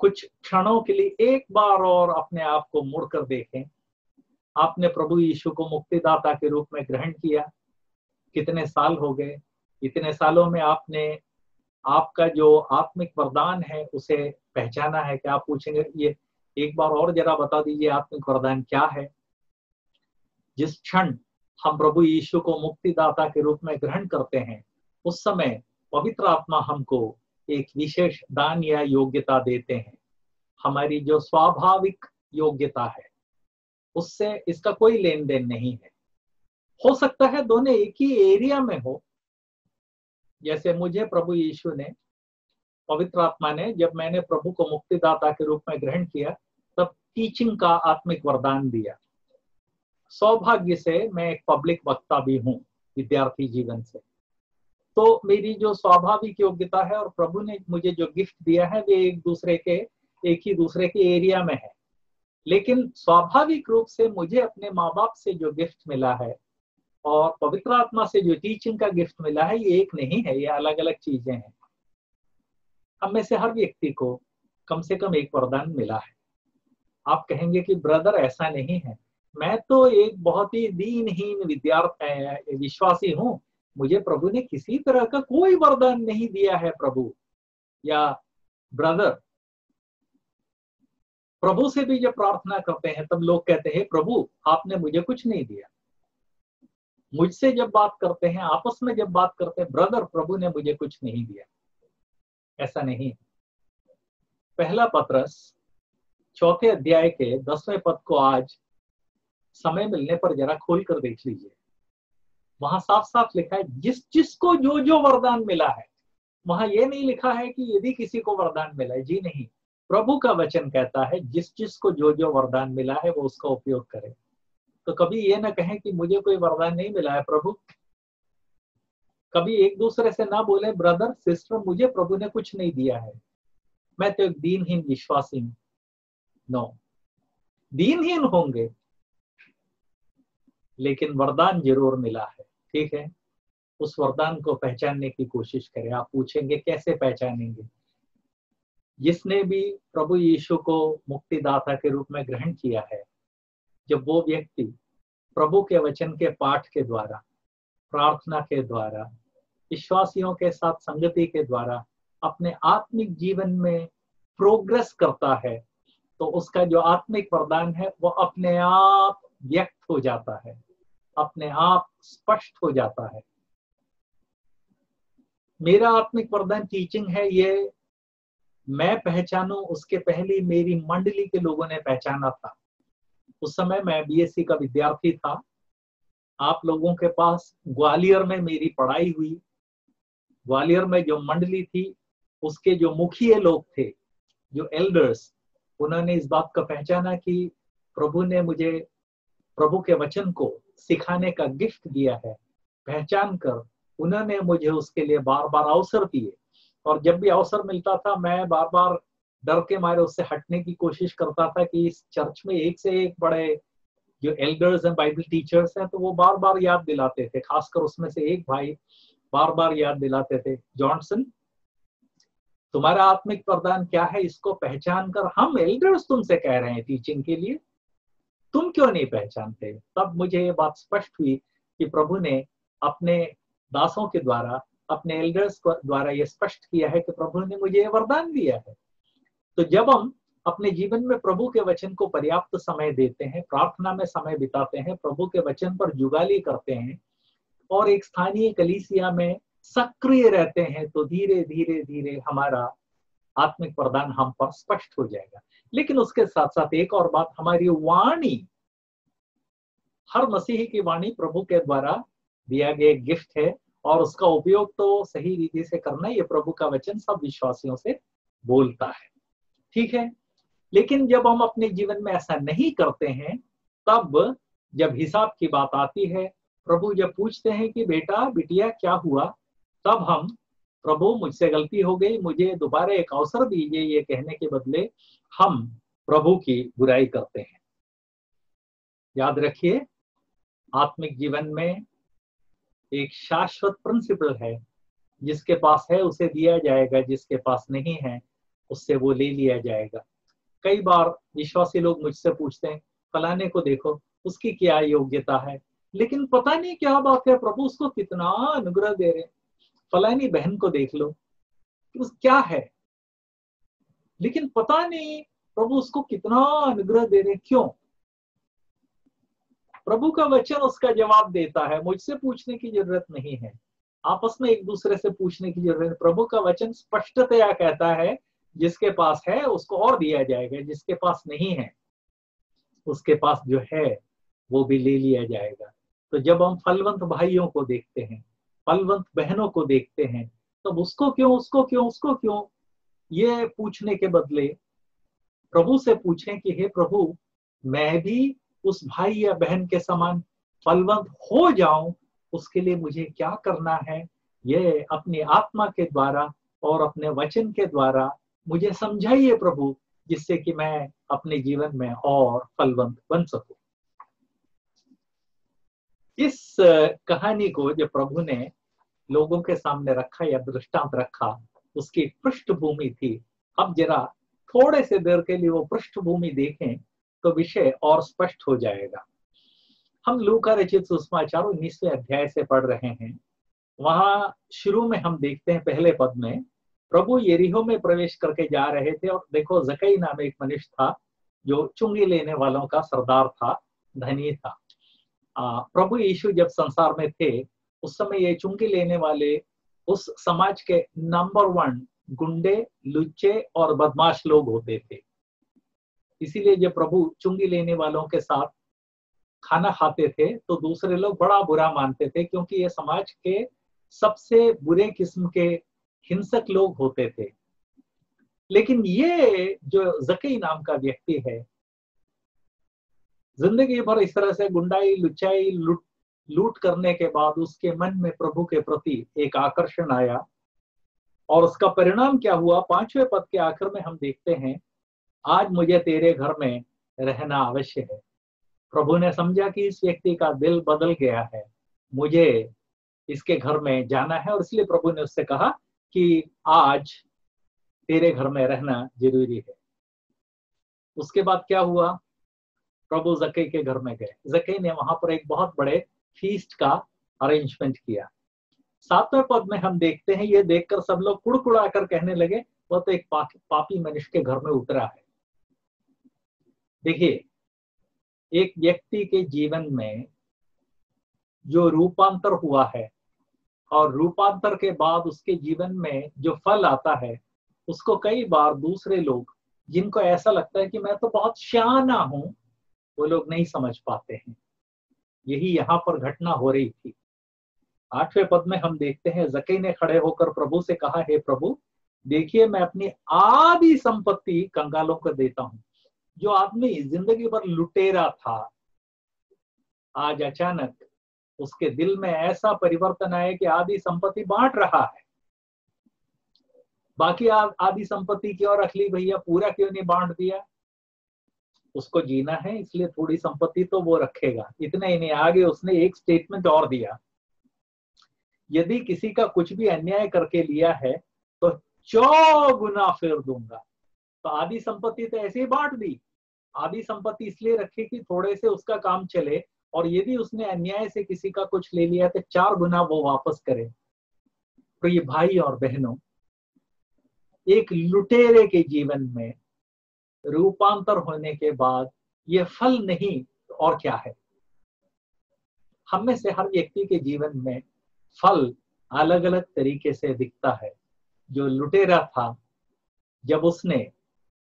कुछ क्षणों के लिए एक बार और अपने आप को मुड़कर देखें। आपने प्रभु यीशु को मुक्तिदाता के रूप में ग्रहण किया। कितने साल हो गए, इतने सालों में आपने आपका जो आत्मिक वरदान है उसे पहचाना है। कि आप पूछेंगे, ये एक बार और जरा बता दीजिए आत्मिक वरदान क्या है? जिस क्षण हम प्रभु यीशु को मुक्तिदाता के रूप में ग्रहण करते हैं, उस समय पवित्र आत्मा हमको एक विशेष दान या योग्यता देते हैं। हमारी जो स्वाभाविक योग्यता है, उससे इसका कोई लेन देन नहीं है। हो सकता है दोनों एक ही एरिया में हो। जैसे मुझे प्रभु यीशु ने, पवित्र आत्मा ने, जब मैंने प्रभु को मुक्तिदाता के रूप में ग्रहण किया, तब टीचिंग का आत्मिक वरदान दिया। सौभाग्य से मैं एक पब्लिक वक्ता भी हूँ, विद्यार्थी जीवन से। तो मेरी जो स्वाभाविक योग्यता है और प्रभु ने मुझे जो गिफ्ट दिया है, वे एक दूसरे के, एक ही दूसरे के एरिया में है। लेकिन स्वाभाविक रूप से मुझे अपने माँ बाप से जो गिफ्ट मिला है और पवित्र आत्मा से जो टीचिंग का गिफ्ट मिला है, ये एक नहीं है, ये अलग अलग चीज़ें हैं। हम में से हर व्यक्ति को कम से कम एक वरदान मिला है। आप कहेंगे कि, ब्रदर, ऐसा नहीं है। मैं तो एक बहुत ही दीनहीन विद्यार्थी विश्वासी हूँ। मुझे प्रभु ने किसी तरह का कोई वरदान नहीं दिया है, प्रभु। या, ब्रदर, प्रभु से भी जब प्रार्थना करते हैं, तब लोग कहते हैं, प्रभु, आपने मुझे कुछ नहीं दिया। मुझसे जब बात करते हैं, आपस में जब बात करते हैं ब्रदर प्रभु ने मुझे कुछ नहीं दिया। ऐसा नहीं पहला पत्रस, चौथे अध्याय के दसवें पद को आज समय मिलने पर जरा खोल कर देख लीजिए। वहाँ साफ़ साफ़ लिखा है, जिस, जिसको जो जो वरदान मिला है, वहाँ ये नहीं लिखा है कि यदि किसी को वरदान मिला है। जी नहीं। प्रभु का वचन कहता है, जिस, जिसको जो जो वरदान मिला है, वो उसका उपयोग करे। तो कभी ये ना कहें कि मुझे कोई वरदान नहीं मिला है प्रभु। कभी एक दूसरे से ना बोले, ब्रदर, सिस्टर, मुझे प्रभु ने कुछ नहीं दिया है। मैं तो एक दीनहीन विश्वासी हूँ। नो दीनहीन होंगे, लेकिन वरदान ज़रूर मिला है। ठीक है? उस वरदान को पहचानने की कोशिश करें। आप पूछेंगे, कैसे पहचानेंगे? जिसने भी प्रभु यीशु को मुक्तिदाता के रूप में ग्रहण किया है जब वो व्यक्ति प्रभु के वचन के पाठ के द्वारा, प्रार्थना के द्वारा, विश्वासियों के साथ संगति के द्वारा अपने आत्मिक जीवन में प्रोग्रेस करता है तो उसका जो आत्मिक वरदान है, वो अपने आप व्यक्त हो जाता है, अपने आप स्पष्ट हो जाता है। मेरा आत्मिक वरदान टीचिंग है ये, मैं पहचानू, उसके पहले मेरी मंडली के लोगों ने पहचाना था। उस समय मैं बीएससी का विद्यार्थी था। आप लोगों के पास ग्वालियर में मेरी पढ़ाई हुई। ग्वालियर में जो मंडली थी, उसके जो मुखिए लोग थे, जो एल्डर्स उन्होंने इस बात का पहचाना कि प्रभु ने मुझे, प्रभु के वचन को सिखाने का गिफ्ट दिया है। पहचान कर उन्होंने मुझे उसके लिए बार बार अवसर दिए। और जब भी अवसर मिलता था, मैं बार बार डर के मारे उससे हटने की कोशिश करता था कि इस चर्च में एक से एक बड़े जो एल्डर्स हैं बाइबल टीचर्स हैं तो वो बार बार याद दिलाते थे, खासकर उसमें से एक भाई बार बार याद दिलाते थे। जॉनसन, तुम्हारा आत्मिक प्रदान क्या है? इसको पहचान कर हम एल्डर्स तुमसे कह रहे हैं टीचिंग के लिए। तुम क्यों नहीं पहचानते? तब मुझे ये बात स्पष्ट हुई कि प्रभु ने अपने दासों के द्वारा, अपने एल्डर्स द्वारा ये स्पष्ट किया है कि प्रभु ने मुझे ये वरदान दिया है। तो जब हम अपने जीवन में प्रभु के वचन को पर्याप्त समय देते हैं, प्रार्थना में समय बिताते हैं, प्रभु के वचन पर जुगाली करते हैं, और एक स्थानीय कलीसिया में सक्रिय रहते हैं तो धीरे धीरे धीरे हमारा आत्मिक प्रदान हम पर स्पष्ट हो जाएगा। लेकिन उसके साथ साथ एक और बात, हमारी वाणी, हर मसीही की वाणी प्रभु के द्वारा दिया गया गिफ्ट है, और उसका उपयोग तो सही रीति से करना ये प्रभु का वचन सब विश्वासियों से बोलता है। ठीक है? लेकिन जब हम अपने जीवन में ऐसा नहीं करते हैं, तब जब हिसाब की बात आती है, प्रभु जब पूछते हैं कि, बेटा, बिटिया, क्या हुआ? तब हम, प्रभु, मुझसे गलती हो गई, मुझे दोबारा एक अवसर दीजिए ये कहने के बदले हम प्रभु की बुराई करते हैं। याद रखिए, आत्मिक जीवन में एक शाश्वत प्रिंसिपल है, जिसके पास है, उसे दिया जाएगा, जिसके पास नहीं है उससे वो ले लिया जाएगा। कई बार विश्वासी लोग मुझसे पूछते हैं, फलाने को देखो, उसकी क्या योग्यता है? लेकिन पता नहीं क्या बात है, प्रभु उसको कितना अनुग्रह दे रहे फलानी बहन को देख लो उस क्या है? लेकिन पता नहीं प्रभु उसको कितना अनुग्रह दे रहे क्यों? प्रभु का वचन उसका जवाब देता है, मुझसे पूछने की ज़रूरत नहीं है। आपस में एक दूसरे से पूछने की ज़रूरत है। प्रभु का वचन स्पष्टतया कहता है जिसके पास है, उसको और दिया जाएगा। जिसके पास नहीं है, उसके पास जो है, वो भी ले लिया जाएगा। तो जब हम फलवंत भाइयों को देखते हैं, फलवंत बहनों को देखते हैं, तब उसको क्यों उसको क्यों उसको क्यों? ये पूछने के बदले प्रभु से पूछें कि, हे प्रभु, मैं भी उस भाई या बहन के समान फलवंत हो जाऊँ, उसके लिए मुझे क्या करना है? ये अपनी आत्मा के द्वारा और अपने वचन के द्वारा मुझे समझाइए प्रभु, जिससे कि मैं अपने जीवन में और फलवंत बन सकूँ। इस कहानी को जो प्रभु ने लोगों के सामने रखा या दृष्टांत रखा, उसकी पृष्ठभूमि थी। अब जरा थोड़े से देर के लिए वो पृष्ठभूमि देखें तो विषय और स्पष्ट हो जाएगा। हम लू का रचित सुषमाचार उन्नीसवें अध्याय से पढ़ रहे हैं। वहाँ शुरू में हम देखते हैं पहले पद में प्रभु यरीहो में प्रवेश करके जा रहे थे और देखो जकई नाम एक मनुष्य था जो चुंगी लेने वालों का सरदार था धनी था। आ, प्रभु यीशु जब संसार में थे उस समय ये चुंगी लेने वाले उस समाज के नंबर वन गुंडे लुच्चे और बदमाश लोग होते थे। इसीलिए जब प्रभु चुंगी लेने वालों के साथ खाना खाते थे तो दूसरे लोग बड़ा बुरा मानते थे क्योंकि ये समाज के सबसे बुरे किस्म के हिंसक लोग होते थे। लेकिन ये जो जकी नाम का व्यक्ति है, ज़िंदगी भर इस तरह से गुंडाई, लुचाई, लूट लूट करने के बाद उसके मन में प्रभु के प्रति एक आकर्षण आया। और उसका परिणाम क्या हुआ? पाँचवें पद के आखिर में हम देखते हैं, आज मुझे तेरे घर में रहना अवश्य है। प्रभु ने समझा कि इस व्यक्ति का दिल बदल गया है। मुझे इसके घर में जाना है और इसलिए प्रभु ने उससे कहा कि आज तेरे घर में रहना ज़रूरी है। उसके बाद क्या हुआ? प्रभु जकई के घर में गए। जकई ने वहाँ पर एक बहुत बड़े फीस्ट का अरेंजमेंट किया। सातवें पद में हम देखते हैं ये देखकर सब लोग कुड़कुड़ा कर कहने लगे वह तो एक पा, पापी मनुष्य के घर में उतरा है। देखिए एक व्यक्ति के जीवन में जो रूपांतर हुआ है और रूपांतर के बाद उसके जीवन में जो फल आता है, उसको कई बार दूसरे लोग, जिनको ऐसा लगता है कि मैं तो बहुत शाना हूँ, वो लोग नहीं समझ पाते हैं। यही यहाँ पर घटना हो रही थी। आठवें पद में हम देखते हैं, जकई ने खड़े होकर प्रभु से कहा, हे प्रभु, देखिए, मैं अपनी आधी संपत्ति कंगालों को देता हूँ। जो आदमी ज़िंदगी भर लुटेरा था, आज अचानक उसके दिल में ऐसा परिवर्तन आया कि आधी संपत्ति बांट रहा है। बाकी आधी संपत्ति क्यों रख ली भैया पूरा क्यों नहीं बांट दिया? उसको जीना है, इसलिए थोड़ी संपत्ति तो वो रखेगा। इतना ही नहीं, आगे उसने एक स्टेटमेंट और दिया। यदि किसी का कुछ भी अन्याय करके लिया है तो चौगुना फिर दूँगा। तो आधी संपत्ति तो ऐसे ही बांट दी। आधी संपत्ति इसलिए रखी कि थोड़े से उसका काम चले और यदि उसने अन्याय से किसी का कुछ ले लिया तो चार गुना वो वापस करे। तो ये भाई और बहनों, एक लुटेरे के जीवन में रूपांतर होने के बाद ये फल नहीं और क्या है? हम में से हर व्यक्ति के जीवन में फल अलग अलग तरीके से दिखता है। जो लुटेरा था, जब उसने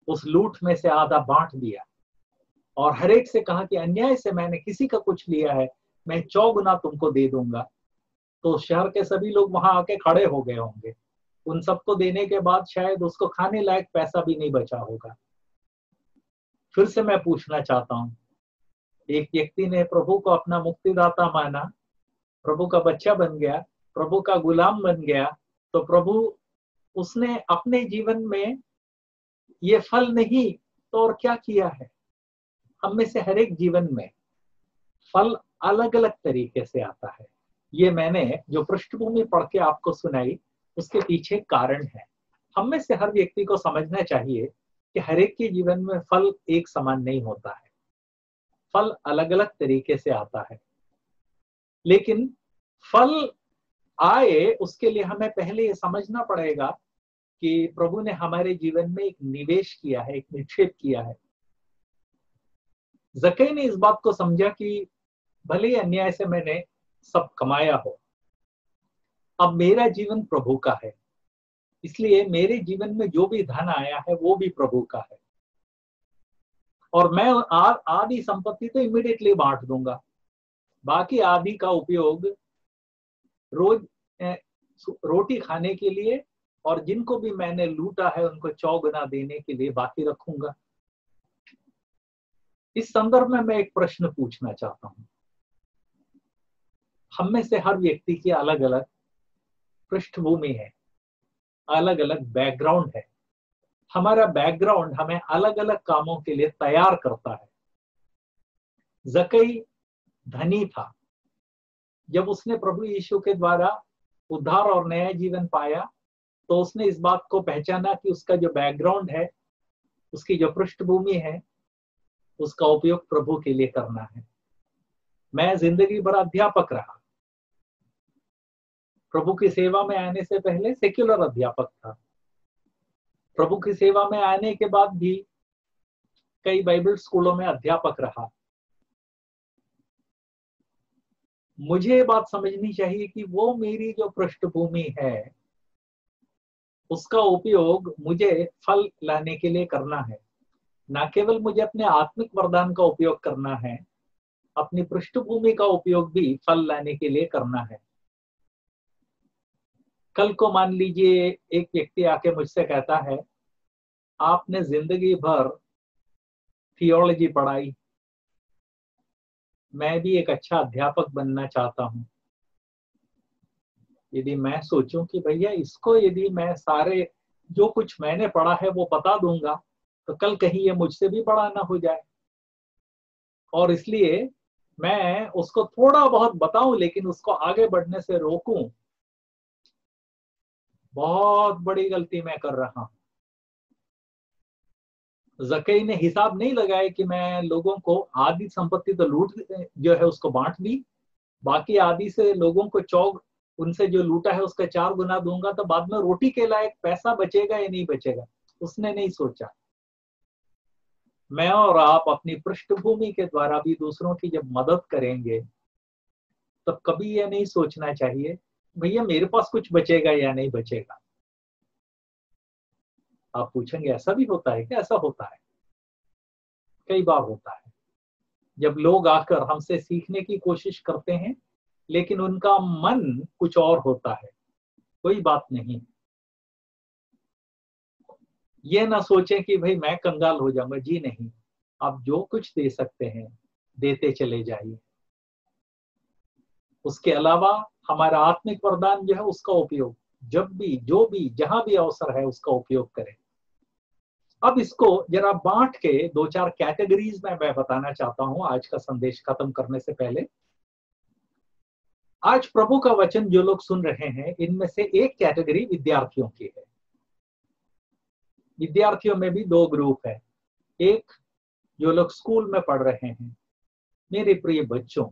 उस लूट में से आधा बांट दिया और हरेक से कहा कि अन्याय से मैंने किसी का कुछ लिया है, मैं चौगुना तुमको दे दूँगा। तो शहर के सभी लोग वहाँ आके खड़े हो गए होंगे। उन सबको देने के बाद शायद उसको खाने लायक पैसा भी नहीं बचा होगा। फिर से मैं पूछना चाहता हूँ, एक व्यक्ति ने प्रभु को अपना मुक्तिदाता माना, प्रभु का बच्चा बन गया, प्रभु का गुलाम बन गया तो प्रभु उसने अपने जीवन में ये फल नहीं तो और क्या किया है? हम में से हर एक जीवन में फल अलग अलग तरीके से आता है। ये मैंने जो पृष्ठभूमि पढ़ के आपको सुनाई, उसके पीछे कारण है। हम में से हर व्यक्ति को समझना चाहिए कि हर एक के जीवन में फल एक समान नहीं होता है। फल अलग अलग तरीके से आता है। लेकिन फल आए, उसके लिए हमें पहले ये समझना पड़ेगा कि प्रभु ने हमारे जीवन में एक निवेश किया है, एक निक्षेप किया है। जकई ने इस बात को समझा कि भले ही अन्याय से मैंने सब कमाया हो, अब मेरा जीवन प्रभु का है। इसलिए मेरे जीवन में जो भी धन आया है, वो भी प्रभु का है। और मैं आधी संपत्ति तो इमिडिएटली बांट दूँगा। बाकी आधी का उपयोग रोज रोटी खाने के लिए और जिनको भी मैंने लूटा है, उनको चौगुना देने के लिए बाकी रखूँगा। इस संदर्भ में मैं एक प्रश्न पूछना चाहता हूँ। हम में से हर व्यक्ति की अलग अलग पृष्ठभूमि है अलग अलग बैकग्राउंड है। हमारा बैकग्राउंड हमें अलग अलग कामों के लिए तैयार करता है। जकई धनी था, जब उसने प्रभु यीशु के द्वारा उद्धार और नया जीवन पाया तो उसने इस बात को पहचाना कि उसका जो बैकग्राउंड है, उसकी जो पृष्ठभूमि है उसका उपयोग प्रभु के लिए करना है। मैं ज़िंदगी भर अध्यापक रहा। प्रभु की सेवा में आने से पहले सेक्युलर अध्यापक था। प्रभु की सेवा में आने के बाद भी कई बाइबल स्कूलों में अध्यापक रहा। मुझे ये बात समझनी चाहिए कि वो मेरी जो पृष्ठभूमि है, उसका उपयोग मुझे फल लाने के लिए करना है। ना केवल मुझे अपने आत्मिक वरदान का उपयोग करना है, अपनी पृष्ठभूमि का उपयोग भी फल लाने के लिए करना है। कल को मान लीजिए एक व्यक्ति आके मुझसे कहता है, आपने ज़िंदगी भर थियोलॉजी पढ़ाई। मैं भी एक अच्छा अध्यापक बनना चाहता हूँ। यदि मैं सोचूं कि भैया इसको यदि मैं सारे जो कुछ मैंने पढ़ा है वो बता दूँगा तो कल कहीं ये मुझसे भी बड़ा ना हो जाए। और इसलिए मैं उसको थोड़ा बहुत बताऊँ, लेकिन उसको आगे बढ़ने से रोकूं। बहुत बड़ी गलती मैं कर रहा हूँ। जकई ने हिसाब नहीं लगाया कि मैं लोगों को आदि संपत्ति तो लूट, जो है उसको बांट दी। बाकी आदि से लोगों को चौक उनसे जो लूटा है उसका चार गुना दूँगा तो बाद में रोटी के लायक पैसा बचेगा या नहीं बचेगा, उसने नहीं सोचा। मैं और आप अपनी पृष्ठभूमि के द्वारा भी दूसरों की जब मदद करेंगे, तब कभी यह नहीं सोचना चाहिए, भैया, मेरे पास कुछ बचेगा या नहीं बचेगा? आप पूछेंगे, ऐसा भी होता है क्या? ऐसा होता है। कई बार होता है। जब लोग आकर हमसे सीखने की कोशिश करते हैं, लेकिन उनका मन कुछ और होता है, कोई बात नहीं। ये ना सोचें कि भाई मैं कंगाल हो जाऊँगा। जी नहीं। आप जो कुछ दे सकते हैं, देते चले जाइए। उसके अलावा हमारा आत्मिक वरदान जो है, उसका उपयोग, जब भी, जो भी, जहाँ भी अवसर है, उसका उपयोग करें। अब इसको जरा बांट के दो चार कैटेगरीज में मैं बताना चाहता हूँ। आज का संदेश खत्म करने से पहले। आज प्रभु का वचन जो लोग सुन रहे हैं, इनमें से एक कैटेगरी विद्यार्थियों की है। विद्यार्थियों में भी दो ग्रुप है। एक, जो लोग स्कूल में पढ़ रहे हैं, मेरे प्रिय बच्चों,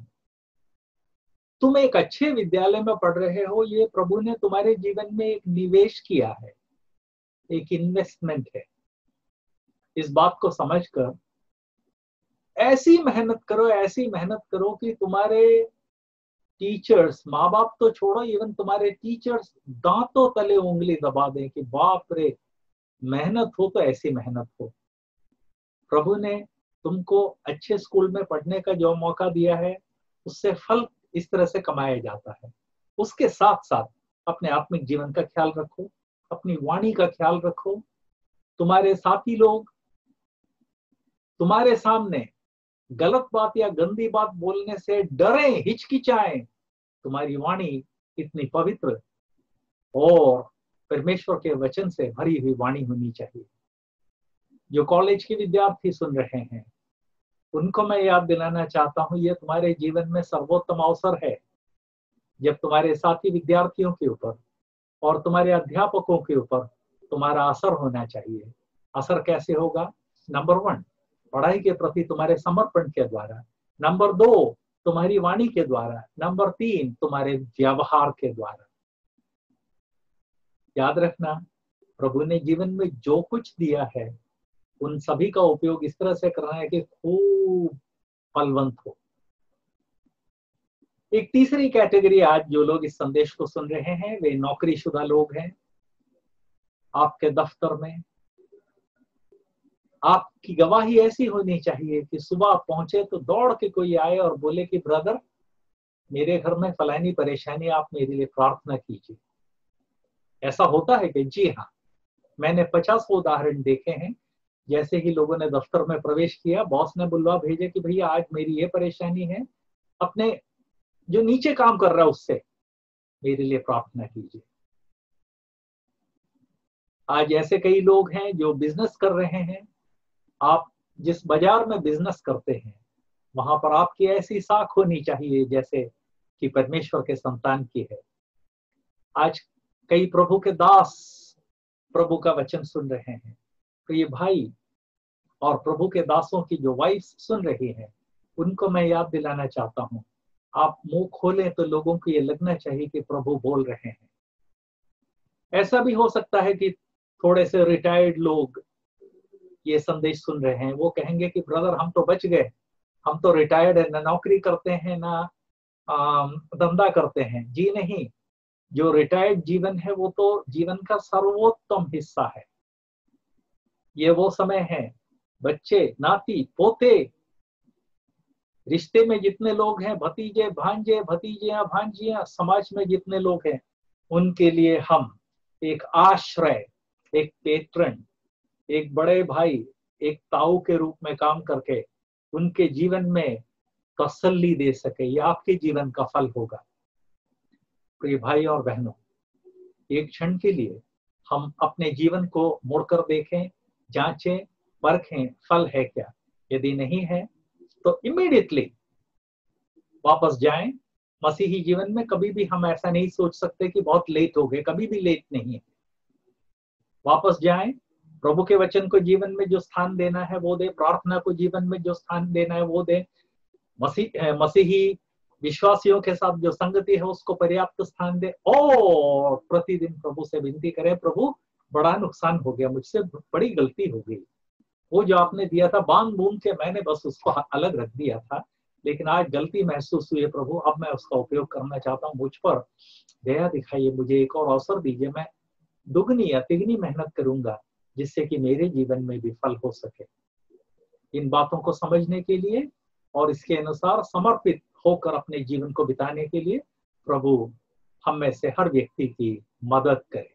तुम एक अच्छे विद्यालय में पढ़ रहे हो, ये प्रभु ने तुम्हारे जीवन में एक निवेश किया है, एक इन्वेस्टमेंट है। इस बात को समझकर ऐसी मेहनत करो, ऐसी मेहनत करो कि तुम्हारे टीचर्स माँ बाप तो छोड़ो इवन तुम्हारे टीचर्स दांतों तले उंगली दबा दें कि बाप रे मेहनत हो तो ऐसी मेहनत हो। प्रभु ने तुमको अच्छे स्कूल में पढ़ने का जो मौका दिया है, उससे फल इस तरह से कमाया जाता है। उसके साथ साथ अपने आत्मिक जीवन का ख्याल रखो, अपनी वाणी का ख्याल रखो। तुम्हारे साथी लोग, तुम्हारे सामने गलत बात या गंदी बात बोलने से डरे, हिचकिचाएँ। तुम्हारी वाणी इतनी पवित्र और परमेश्वर के वचन से भरी हुई वाणी होनी चाहिए। जो कॉलेज के विद्यार्थी सुन रहे हैं, उनको मैं याद दिलाना चाहता हूँ यह तुम्हारे जीवन में सर्वोत्तम अवसर है। जब तुम्हारे साथी विद्यार्थियों के ऊपर और तुम्हारे अध्यापकों के ऊपर तुम्हारा असर होना चाहिए। असर कैसे होगा? नंबर वन पढ़ाई के प्रति तुम्हारे समर्पण के द्वारा। नंबर दो तुम्हारी वाणी के द्वारा। नंबर तीन तुम्हारे व्यवहार के द्वारा। याद रखना, प्रभु ने जीवन में जो कुछ दिया है, उन सभी का उपयोग इस तरह से करना है कि खूब फलवंत हो। एक तीसरी कैटेगरी आज जो लोग इस संदेश को सुन रहे हैं, वे नौकरीशुदा लोग हैं। आपके दफ्तर में आपकी गवाही ऐसी होनी चाहिए कि सुबह पहुँचे तो दौड़ के कोई आए और बोले कि, ब्रदर, मेरे घर में फलानी परेशानी, आप मेरे लिए प्रार्थना कीजिए। ऐसा होता है कि जी हाँ मैंने पचास उदाहरण देखे हैं। जैसे ही लोगों ने दफ्तर में प्रवेश किया, बॉस ने बुलवा भेजे कि भैया, आज मेरी ये परेशानी है। अपने जो नीचे काम कर रहा है उससे मेरे लिए प्रार्थना कीजिए। आज ऐसे कई लोग हैं जो बिज़नेस कर रहे हैं। आप जिस बाज़ार में बिज़नेस करते हैं, वहाँ पर आपकी ऐसी साख होनी चाहिए जैसे कि परमेश्वर के संतान की है। आज कई प्रभु के दास प्रभु का वचन सुन रहे हैं। तो ये भाई, और प्रभु के दासों की जो वाइफ सुन रही है, उनको मैं याद दिलाना चाहता हूँ। आप मुँह खोलें तो लोगों को ये लगना चाहिए कि प्रभु बोल रहे हैं। ऐसा भी हो सकता है कि थोड़े से रिटायर्ड लोग ये संदेश सुन रहे हैं। वो कहेंगे कि, ब्रदर, हम तो बच गए। हम तो रिटायर्ड है। ना नौकरी करते हैं, ना धंधा करते हैं। जी नहीं। जो रिटायर्ड जीवन है, वो तो जीवन का सर्वोत्तम हिस्सा है। ये वो समय है, बच्चे, नाती, पोते, रिश्ते में जितने लोग हैं, भतीजे, भांजे, भतीजियाँ, भांजियाँ, समाज में जितने लोग हैं, उनके लिए हम एक आश्रय, एक पेट्रन एक बड़े भाई, एक ताऊ के रूप में काम करके उनके जीवन में तसल्ली दे सके। ये आपके जीवन का फल होगा। प्रिय भाई और बहनों, एक क्षण के लिए हम अपने जीवन को मुड़कर देखें, जांचें, परखें, फल है क्या। यदि नहीं है तो इमीडिएटली वापस जाएँ। मसीही जीवन में कभी भी हम ऐसा नहीं सोच सकते कि बहुत लेट हो गए, कभी भी लेट नहीं है। वापस जाएँ, प्रभु के वचन को जीवन में जो स्थान देना है वो दे, प्रार्थना को जीवन में जो स्थान देना है वो दे। मसीह मसीही विश्वासियों के साथ जो संगति है, उसको पर्याप्त स्थान दे और प्रतिदिन प्रभु से विनती करें, प्रभु, बड़ा नुकसान हो गया, मुझसे बड़ी गलती हो गई। वो जो आपने दिया था, बाँध बूंद के मैंने बस उसको अलग रख दिया था, लेकिन आज गलती महसूस हुई है, प्रभु, अब मैं उसका उपयोग करना चाहता हूँ, मुझ पर दया दिखाइए, मुझे एक और अवसर दीजिए, मैं दुगनी या तिगनी मेहनत करूँगा, जिससे कि मेरे जीवन में भी फल हो सके। इन बातों को समझने के लिए और इसके अनुसार समर्पित होकर अपने जीवन को बिताने के लिए प्रभु हम में से हर व्यक्ति की मदद करे।